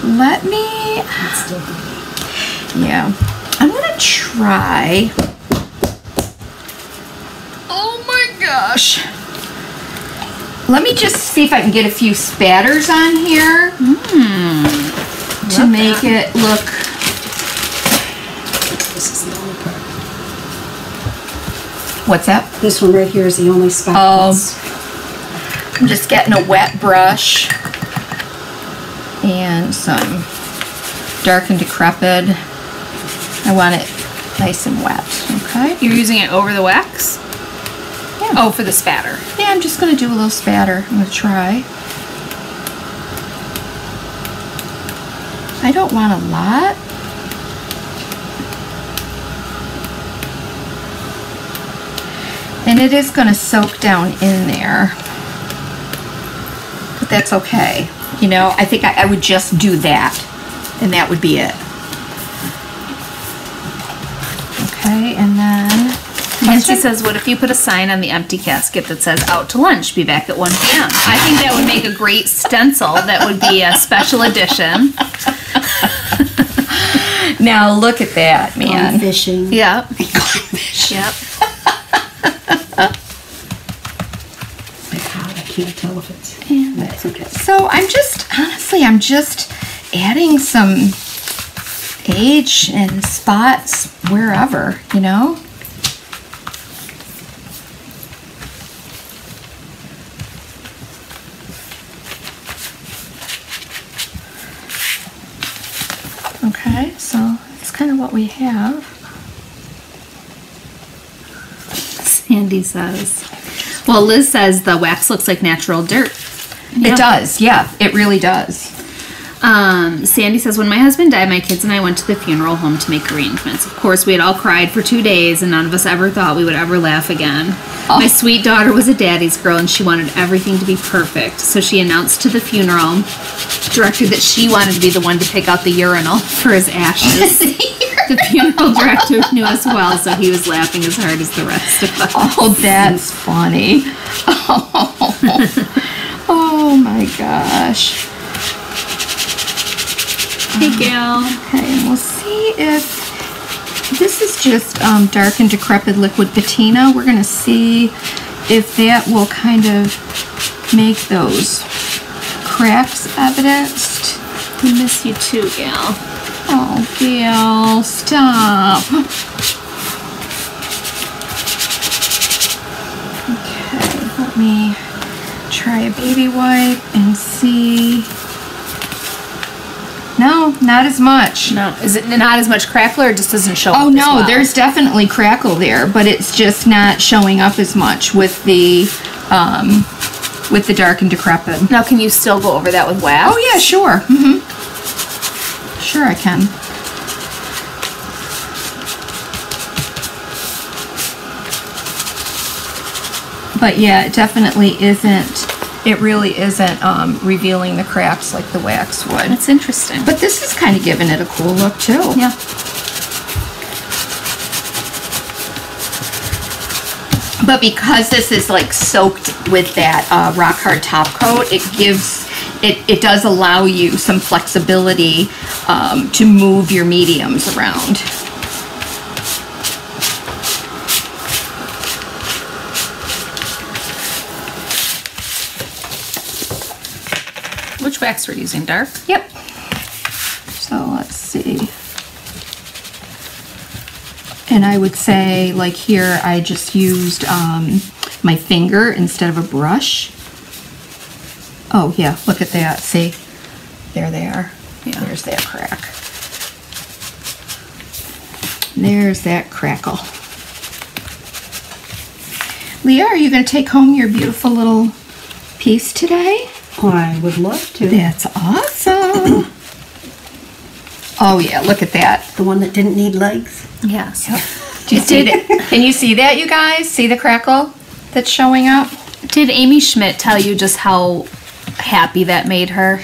let me yeah. I'm gonna try. Oh my gosh. Let me just see if I can get a few spatters on here hmm. to make it look. This is the only part. What's that? This one right here is the only spot. Oh. I'm just getting a wet brush and some dark and decrepit. I want it nice and wet. Okay. You're using it over the wax? Yeah. Oh, for the spatter. Yeah, I'm just gonna do a little spatter. I'm gonna try. I don't want a lot. And it is gonna soak down in there. But that's okay. You know, I think I, I would just do that. And that would be it. Okay, and then Nancy says, what if you put a sign on the empty casket that says out to lunch, be back at 1 p.m.? I think that would make a great stencil. That would be a special edition. now look at that, Gone man. fishing. Yep. Gone fishing. Yep. My God, I can't tell if it's. Okay. So I'm just honestly, I'm just adding some age and spots wherever, you know. Okay, so that's kind of what we have. Sandy says. Well, Liz says the wax looks like natural dirt. It does, yeah, it really does. Um, Sandy says, when my husband died, my kids and I went to the funeral home to make arrangements. Of course, we had all cried for two days, and none of us ever thought we would ever laugh again. My sweet daughter was a daddy's girl, and she wanted everything to be perfect. So she announced to the funeral director that she wanted to be the one to pick out the urinal for his ashes. the funeral director knew us well, so he was laughing as hard as the rest of us. Oh, that's funny. Oh, oh my gosh. Hey, Gail. Okay, and we'll see if this is just um, dark and decrepit liquid patina. We're going to see if that will kind of make those cracks evidenced. We miss you too, Gail. Oh, Gail, stop. Okay, let me try a baby wipe and see. No, not as much. No, is it not as much crackle or it just doesn't show Oh up as no, well? there's definitely crackle there, but it's just not showing up as much with the um, with the dark and decrepit. Now, can you still go over that with wax? Oh yeah, sure. hmm Sure, I can. But yeah, it definitely isn't. It really isn't um, revealing the cracks like the wax would. That's interesting. But this is kind of giving it a cool look too. yeah. But because this is like soaked with that uh, rock hard top coat, it gives it, it does allow you some flexibility um, to move your mediums around. Which wax we're using? Dark? Yep. So let's see. And I would say, like here, I just used um, my finger instead of a brush. Oh yeah, look at that. See, there they are. Yeah. There's that crack. There's that crackle. Leah, are you going to take home your beautiful little piece today? I would love to. That's awesome. oh yeah, look at that. The one that didn't need legs. Yes. Do you see that? Can you see that, you guys? See the crackle that's showing up? Did Amy Schmidt tell you just how happy that made her?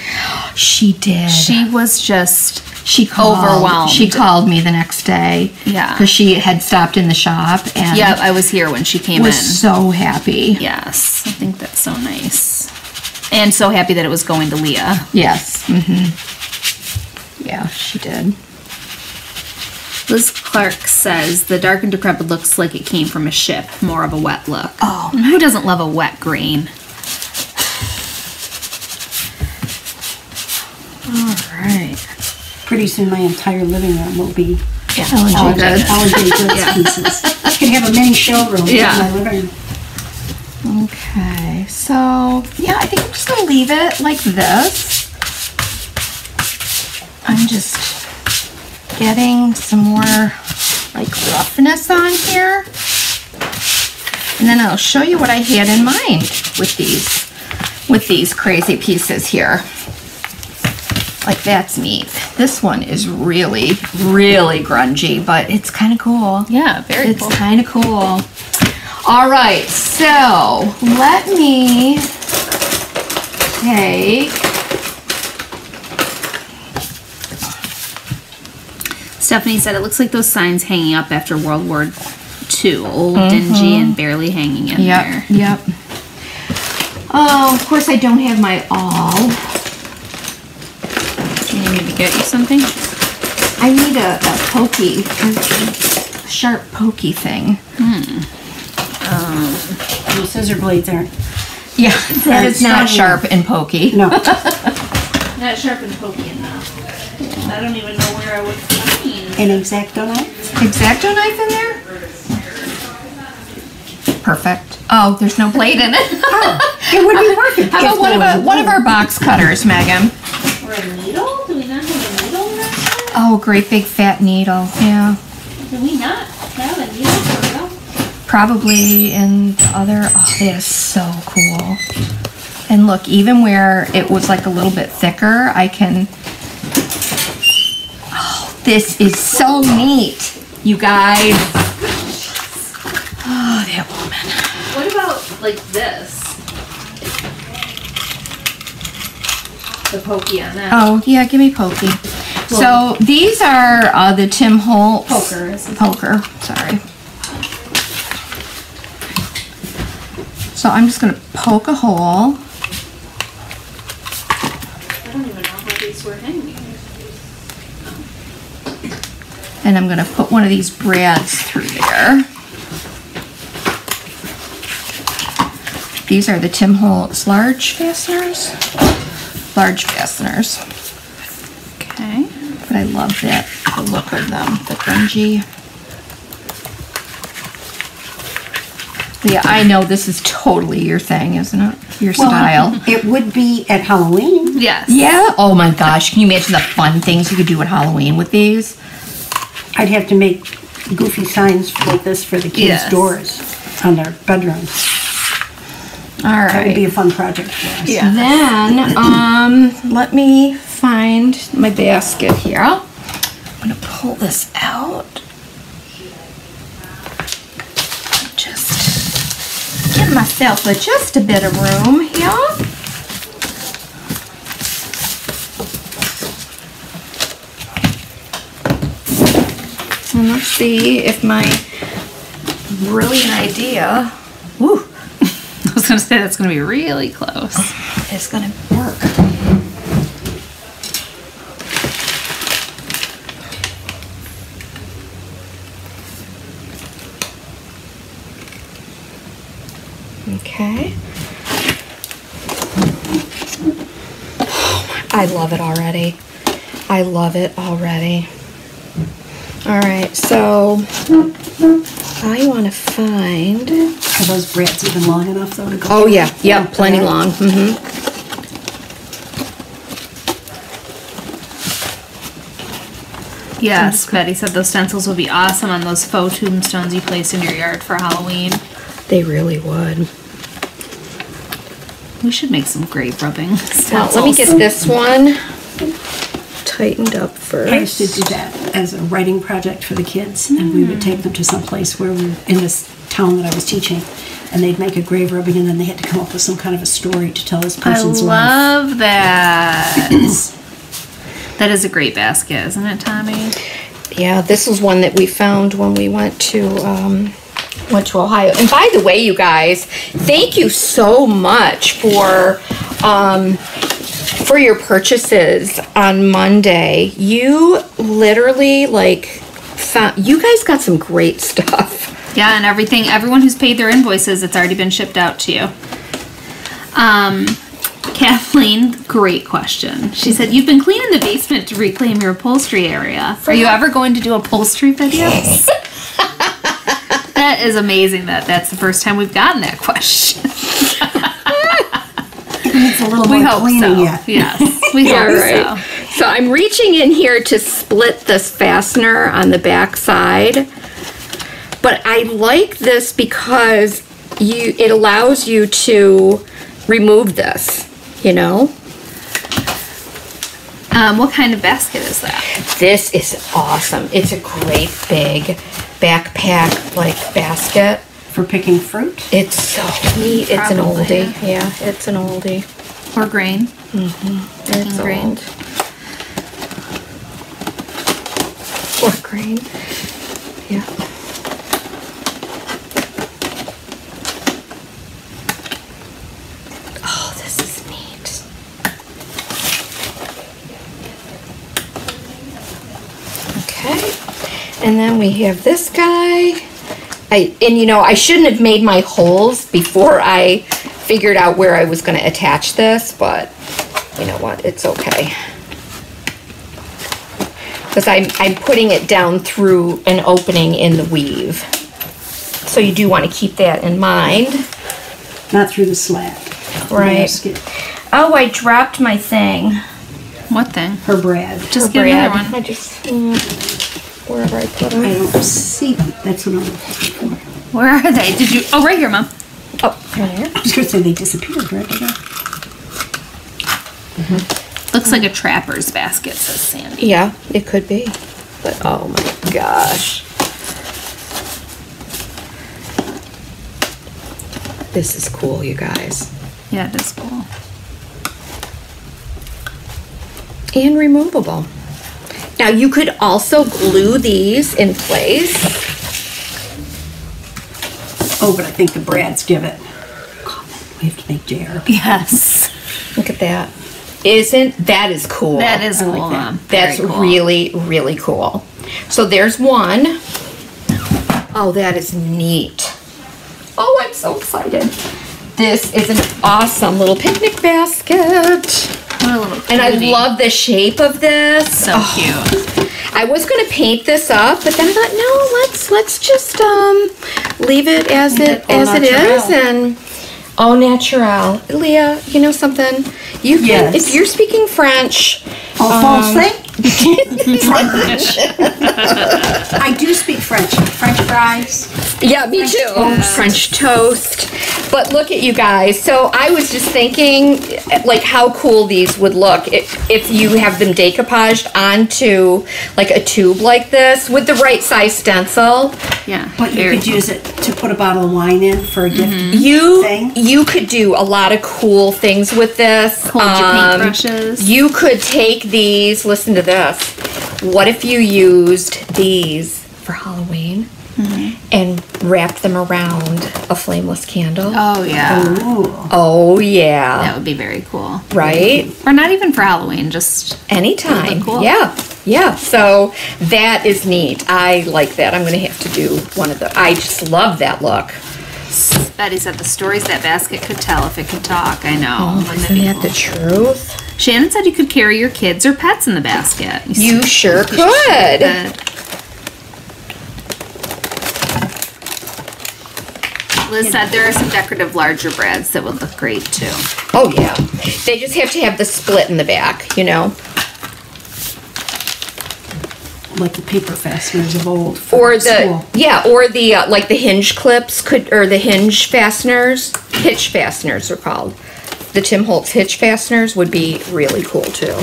She did. She was just she called, overwhelmed. She called me the next day. Yeah. Because she had stopped in the shop and Yep, I was here when she came was in. Was so happy. Yes, I think that's so nice. And so happy that it was going to Leah. Yes. Mm-hmm. Yeah, she did. Liz Clark says the dark and decrepit looks like it came from a ship, more of a wet look. Oh. And who doesn't love a wet green? All right. Pretty soon, my entire living room will be Yeah. Ellen J. Good. Holiday goods pieces. I could have a mini showroom Yeah. in my living room. Okay, so yeah, I think I'm just gonna leave it like this. I'm just getting some more like roughness on here. And then I'll show you what I had in mind with these with these crazy pieces here. Like that's neat. This one is really, really grungy, but it's kind of cool. Yeah, very It's cool. It's kind of cool. All right, so let me take. Stephanie said it looks like those signs hanging up after World War II, old, dingy, mm-hmm. and barely hanging in Yep, there. yep. Oh, of course I don't have my all. Do you need me to get you something? I need a, a pokey, a sharp pokey thing. Hmm. Um, the scissor blades aren't. Yeah, that is not Sorry. sharp and pokey. No. Not sharp and pokey enough. I don't even know where I would find. An exacto knife? Exacto knife in there? Perfect. Oh, there's no blade in it. Oh, it would be perfect. How if about one of, a, one of our box cutters, Megan? Or a needle? Do we not have a needle in that? Oh, great big fat needle. Yeah. Do we not have a needle for real? Probably in the other. Oh, it is so cool. And look, even where it was like a little bit thicker, I can. Oh, this is so neat, you guys. Oh, that woman. What about like this? The pokey on that. Oh, yeah, give me pokey. So these are uh, the Tim Holtz. Poker. Poker, sorry. So I'm just gonna poke a hole. And I'm gonna put one of these brads through there. These are the Tim Holtz large fasteners. Large fasteners. Okay. But I love that, the look of them, the grungy. Yeah, I know this is totally your thing, isn't it? Your style. It would be at Halloween. Yes. Yeah. Oh my gosh, can you imagine the fun things you could do at Halloween with these? I'd have to make goofy signs like this for the kids' Yes. doors on their bedrooms. All right. That would be a fun project for us. Yeah. Then, um, let me find my basket here. I'm gonna pull this out. Just myself a, just a bit of room here. And let's see if my brilliant idea, woo, I was gonna say that's gonna be really close. It's gonna work. Okay. I love it already. I love it already. All right, so I want to find. Are those brads even long enough though to go? Oh yeah, yeah, plenty long. Mm -hmm. Yes, Betty said those stencils would be awesome on those faux tombstones you place in your yard for Halloween. They really would. We should make some grave rubbing Now, let me get this one tightened up first. I used first. to do that as a writing project for the kids, and we would take them to some place where we were in this town that I was teaching, and they'd make a grave rubbing, and then they had to come up with some kind of a story to tell this I person's life. love that. that is a great basket, isn't it, Tommy? Yeah, this is one that we found when we went to um, went to Ohio. And by the way, you guys, thank you so much for um, for your purchases on Monday. You literally like found you guys got some great stuff. Yeah, and everything. Everyone who's paid their invoices, it's already been shipped out to you. Um, Kathleen, great question. She said, "You've been cleaning the basement to reclaim your upholstery area. Are you ever going to do upholstery videos?" that is amazing. That that's the first time we've gotten that question. It's a little We more hope cleaning so. yet. Yes, we hope so. So I'm reaching in here to split this fastener on the back side. But I like this because you it allows you to remove this, you know? Um, what kind of basket is that? This is awesome. It's a great big backpack like basket. For picking fruit? It's so neat. It's an oldie. Yeah, it's an oldie. Or grain? Mm-hmm. It's grain. Or grain. Yeah. Oh, this is neat. Okay. And then we have this guy. I and you know, I shouldn't have made my holes before I figured out where I was going to attach this, but you know what? It's okay. Because I'm, I'm putting it down through an opening in the weave. So you do want to keep that in mind. Not through the slat. Right. Oh, I dropped my thing. What thing? Her bread. Just get another one. I just, mm, wherever I put them. I don't see them. That's what I'm looking for. Where are they? Did you? Oh, right here, Mom. Oh, right here. I was going to say they disappeared, right? Did they? Mm-hmm. Looks like a trapper's basket, says Sandy. Yeah, it could be. But oh my gosh. This is cool, you guys. Yeah, it is cool. And removable. Now you could also glue these in place. Oh, but I think the Brads give it. We have to make JR. Yes. Look at that. Isn't that is cool? That is cool, like that. That's cool. really, really cool. So there's one. Oh, that is neat. Oh, I'm so excited. This is an awesome little picnic basket. What a little And I love the shape of this. So Oh, cute. I was gonna paint this up, but then I thought, no, let's let's just um leave it as it Au as it is naturel. and au natural. Leah, you know something? You can Yes. if you're speaking French. En um, français? I do speak French. French fries. Yeah, me too. toast. French toast. But look at you guys. So I was just thinking, like, how cool these would look if, if you have them decoupaged onto like a tube like this with the right size stencil. Yeah. But you very could use it to put a bottle of wine in for a gift. You Thing. you could do a lot of cool things with this. Hold your Um, paintbrushes. You could take these. Listen to this. What if you used these for Halloween mm-hmm. and wrapped them around a flameless candle? Oh yeah. Ooh. Oh yeah. That would be very cool. Right? Or not even for Halloween, just Anytime. Really cool. Yeah. Yeah. So that is neat. I like that. I'm gonna have to do one of the I just love that look. Betty said the stories that basket could tell if it could talk. I know. It Isn't that the truth? Shannon said you could carry your kids or pets in the basket. You sure could. Uh, Liz said there are some decorative larger brads that would look great too. Oh yeah. They just have to have the split in the back, you know. Like the paper fasteners of old. for Or the school. yeah, or the uh, like the hinge clips could or the hinge fasteners, hitch fasteners are called. The Tim Holtz hitch fasteners would be really cool too.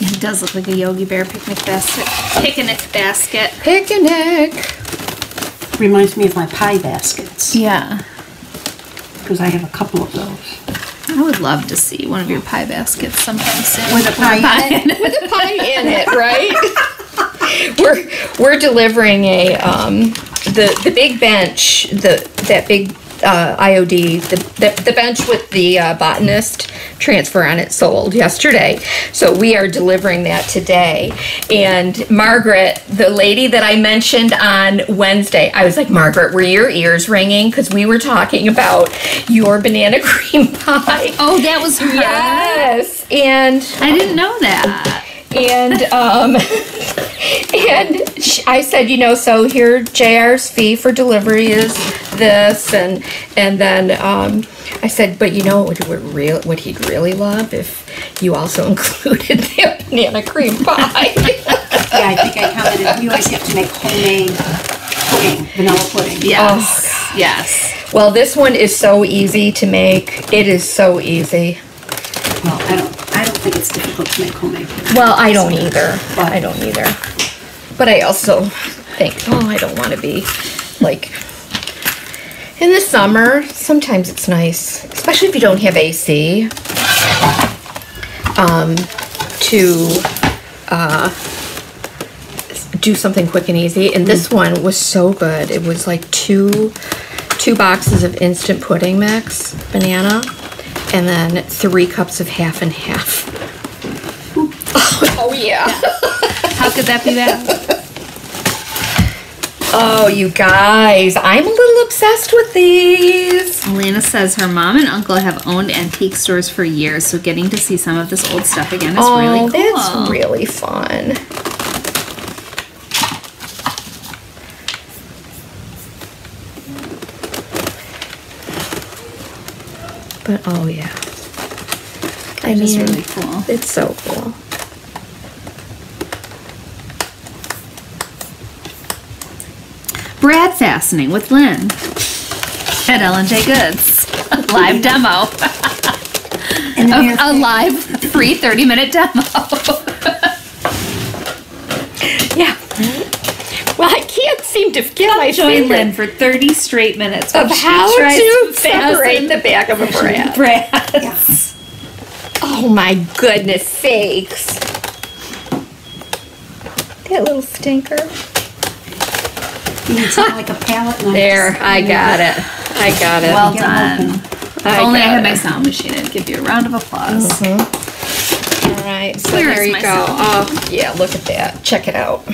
It does look like a Yogi Bear picnic basket. Picnic basket. Picnic. Reminds me of my pie baskets Yeah. because I have a couple of those. I would love to see one of your pie baskets sometime soon. With a pie in it. with a pie in it, right? we're we're delivering a um the the big bench the that big uh, IOD the, the the bench with the uh, botanist transfer on it sold yesterday, so we are delivering that today. And Margaret, the lady that I mentioned on Wednesday, I was like, Margaret, were your ears ringing because we were talking about your banana cream pie? Oh, that was her. Yes, and I didn't know that. And um and sh- I said, you know, so here JR's fee for delivery is this and and then um I said, but you know what would real what he'd really love if you also included the banana cream pie. Yeah, I think I counted it. We always have to make homemade pudding, vanilla pudding. Yes. yes. Well, this one is so easy to make. It is so easy. Well, I don't think it's difficult to make homemade. Well, I don't either. I don't either. But I also think, oh, I don't want to be like in the summer. Sometimes it's nice, especially if you don't have AC, um, to uh, do something quick and easy. And this one was so good. It was like two two boxes of instant pudding mix, banana, and then three cups of half and half. Oh, yeah. How could that be bad? Oh, you guys, I'm a little obsessed with these. Elena says her mom and uncle have owned antique stores for years, so getting to see some of this old stuff again is oh, really cool. that's really fun. But oh yeah, I That is mean, really cool. it's so cool. Brad Fastening with Lynn at Ellen J Goods. Live demo. A, a live free 30 minute demo. Yeah. Well, I can't seem to get my Join finger Lynn for 30 straight minutes of how tries to fasten separate the back of a brand. Brads. Oh my goodness sakes. That little stinker. you like a palette knife. There, I got it. I got it. Well done. If I only I had it. my sound machine, I'd give you a round of applause. Mm-hmm. All right, so Where there is you go. Oh, yeah, look at that. Check it out.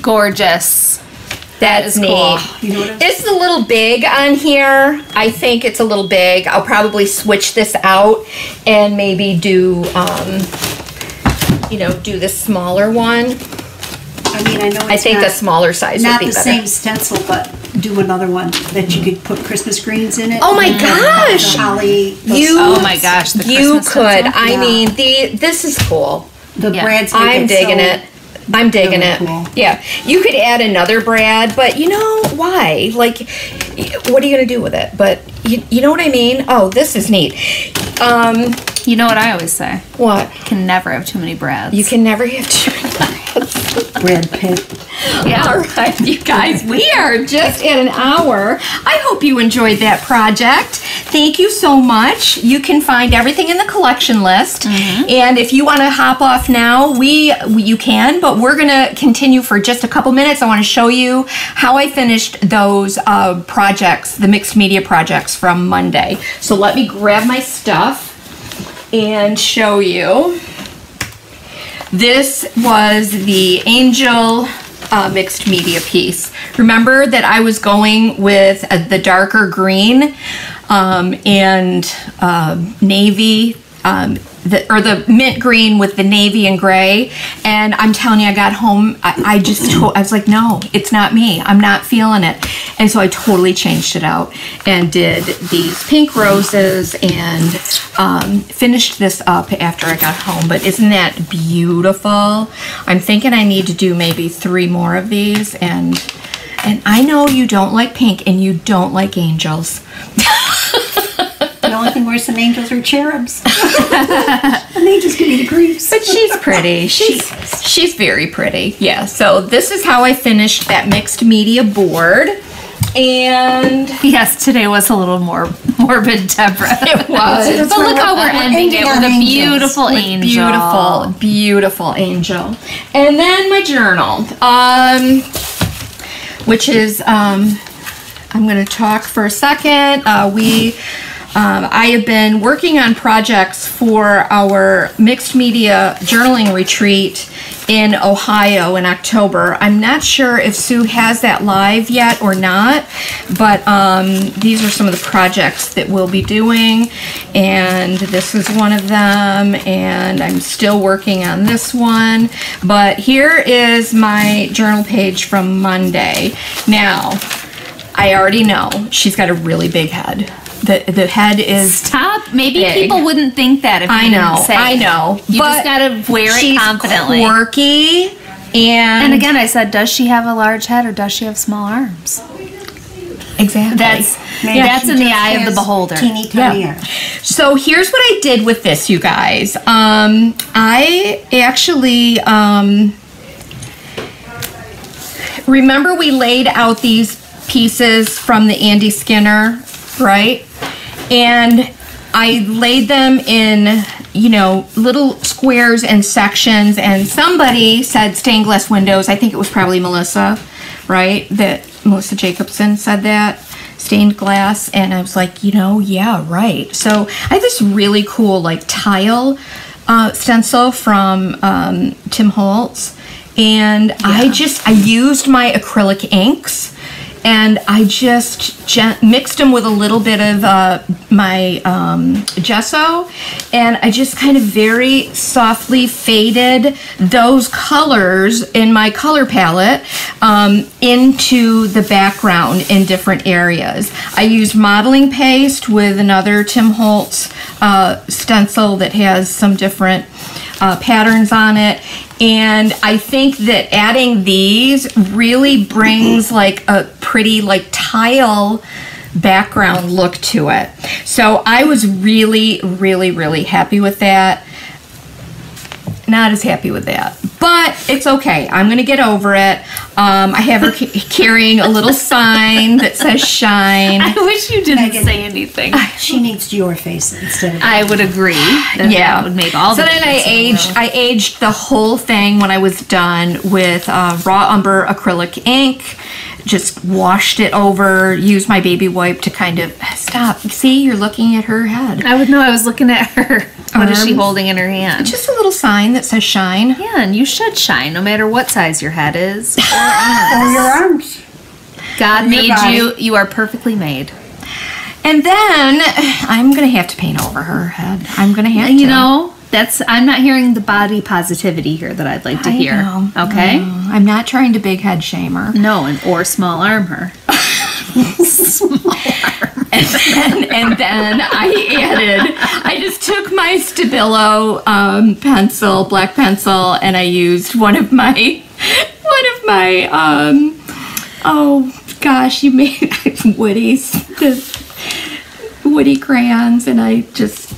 Gorgeous. That is is neat. cool. You know what it is? A little big on here. I think it's a little big. I'll probably switch this out and maybe do, um, you know, do the smaller one. I mean, I know I it's think the smaller size would not be the better. same stencil, but do another one that you could put Christmas greens in it. Oh my gosh! Holly. You, Oh my gosh, the you Christmas could. stencil? I Yeah. mean, the this is cool. The Yeah. brads I'm digging so- it. I'm digging really it. cool. Yeah, you could add another Brad, but you know why? Like, what are you gonna do with it? But you, you know what I mean? Oh, this is neat. Um, You know what I always say? what? You can never have too many Brads. You can never have too many Brads. Brad Pitt. All right, you guys, we are just at an hour. I hope you enjoyed that project. Thank you so much. You can find everything in the collection list, and if you want to hop off now, we, we you can. But we're gonna continue for just a couple minutes. I want to show you how I finished those uh, projects, the mixed media projects from Monday. So let me grab my stuff and show you. This was the Angel uh, mixed media piece. Remember that I was going with uh, the darker green um, and um navy, um, the, or the mint green with the navy and gray. And I'm telling you, I got home, I, I just, to- I was like, no, it's not me. I'm not feeling it. And so I totally changed it out and did these pink roses and um, finished this up after I got home. But isn't that beautiful? I'm thinking I need to do maybe three more of these. And and I know you don't like pink and you don't like angels. The only thing worse than angels are cherubs. and they just give me the creeps. But she's pretty. She's she's very pretty. Yeah. So this is how I finished that mixed media board. And Yes, today was a little more morbid, Deborah. it was. But where look how we're we're ending ending it with a beautiful With angel. Beautiful, beautiful angel. And then my journal, um, which is, um, I'm going to talk for a second. Uh, we, um, I have been working on projects for our mixed media journaling retreat in Ohio in October. I'm not sure if Sue has that live yet or not, but um, these are some of the projects that we'll be doing, and this is one of them, and I'm still working on this one. But here is my journal page from Monday. Now, I already know she's got a really big head. The, the head is Stop. Maybe Big. people wouldn't think that if you I know, I know. You but just gotta wear it she's confidently. quirky, And, And again, I said, does she have a large head or does she have small arms? exactly. That's Maybe that's in the eye of the beholder. Teeny tiny Yeah. So here's what I did with this, you guys. Um, I actually um, remember we laid out these pieces from the Andy Skinner, right? And I laid them in, you know, little squares and sections. And somebody said stained glass windows. I think it was probably Melissa, right? That Melissa Jacobson said that stained glass. And I was like, you know, yeah, right. So I have this really cool, like, tile uh, stencil from um, Tim Holtz. And I just, I used my acrylic inks and I just mixed them with a little bit of uh, my um, gesso, and I just kind of very softly faded those colors in my color palette um, into the background in different areas. I used modeling paste with another Tim Holtz uh, stencil that has some different uh, patterns on it. And I think that adding these really brings like a pretty like tile background look to it. So I was really, really, really happy with that. Not as happy with that, but it's okay. I'm gonna get over it. Um, I have her ca- carrying a little sign that says "Shine." I wish you didn't Megan. say anything. She needs your face instead of. I would agree. That yeah, that would make all So the then I difference in the aged. I aged the whole thing when I was done with uh, raw umber acrylic ink. Just washed it over. Used my baby wipe to kind of stop. See, you're looking at her head. I would know. I was looking at her. What is she holding in her hand? Just a little sign that says "Shine." yeah, and you should shine no matter what size your head is. or your arms. God Your made you. You are perfectly made. And then I'm gonna have to paint over her head. I'm gonna have to. You know, that's. I'm not hearing the body positivity here that I'd like to I hear. know, Okay. Know. I'm not trying to big head shame her. No, and or small arm her. and then, and then I added, I just took my Stabilo um, pencil, black pencil, and I used one of my, one of my, um, oh gosh, you made Woody's, the Woody crayons, and I just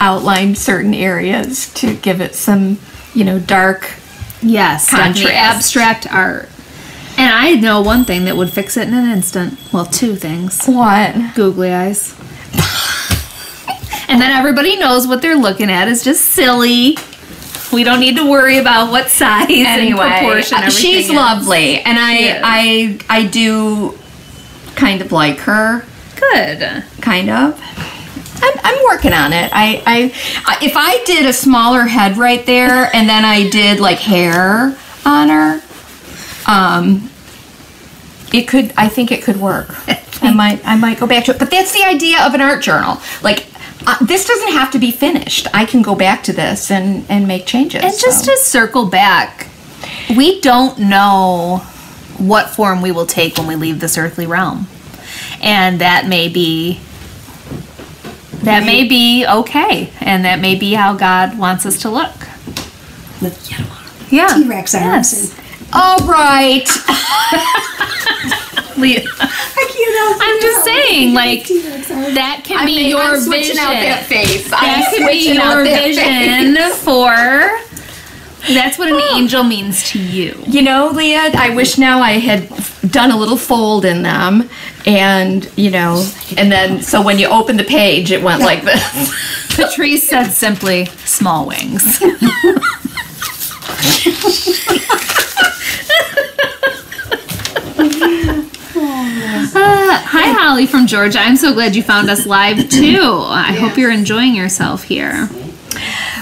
outlined certain areas to give it some, you know, dark. Yes, Contrast. abstract art. And I know one thing that would fix it in an instant. Well, two things. What? Googly eyes. and then everybody knows what they're looking at is just silly. We don't need to worry about what size and proportion uh, she's is. lovely, and I. I, I do kind of like her. Good. kind of. I'm, I'm working on it. I, I, if I did a smaller head right there, and then I did like hair on her, um, it could. I think it could work. I might, I might go back to it. But that's the idea of an art journal. Like, uh, this doesn't have to be finished. I can go back to this and and make changes. And just so. to circle back, we don't know what form we will take when we leave this earthly realm. And that may be that may be okay. And that may be how God wants us to look. With yellow Yeah. T-Rex arms. Yes. All right. Le- I can't help I'm just saying, like that can I'm, be your I'm vision. switching out that face. that I'm could be switching out your vision face. for that's what an oh. angel means to you. You know, Leah, I wish now I had done a little fold in them and, you know, and then so when you open the page, it went like this. Patrice said simply, small wings. Uh, hi, Holly from Georgia. I'm so glad you found us live too. I hope you're enjoying yourself here.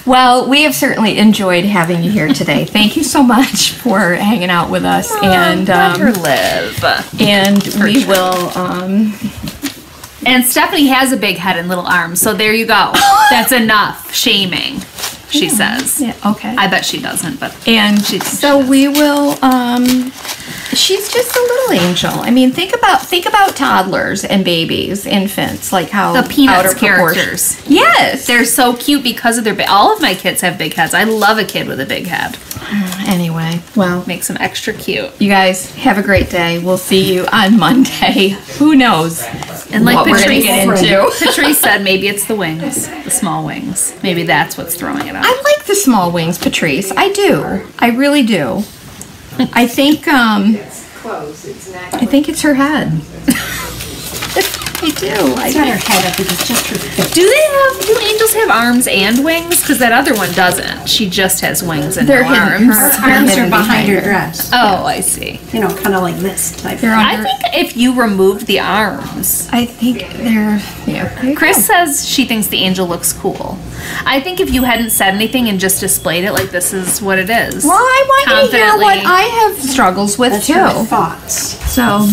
Well, we have certainly enjoyed having you here today. Thank you so much for hanging out with us. and Let her um, live. and we will um, And Stephanie has a big head and little arms, so there you go. That's enough shaming, she says. yeah, okay. I bet she doesn't, but And She- so we will. Um, she's just a little angel. I mean, think about think about toddlers and babies, infants, like how the Peanuts out of proportion- characters. Yes. They're so cute because of their. All of my kids have big heads. I love a kid with a big head. anyway. Well, Makes them extra cute. you guys have a great day. We'll see you on Monday. Who knows? And like Patrice. Patrice said, maybe it's the wings, the small wings. Maybe that's what's throwing it off. I like the small wings, Patrice. I do. I really do. I think um I think it's her head. I do. I It's not her head, I think it's just her face. Do they have? Do angels have arms and wings? Because that other one doesn't. She just has wings and They're no hidden. arms. Her- arms are behind her dress. Oh, I see. You know, kind of like this type. They're I think if you removed the arms, I think they're yeah. Chris go. says she thinks the angel looks cool. I think if you hadn't said anything and just displayed it like this is what it is. Well, I want you to hear what I have struggles with That's too. thoughts. So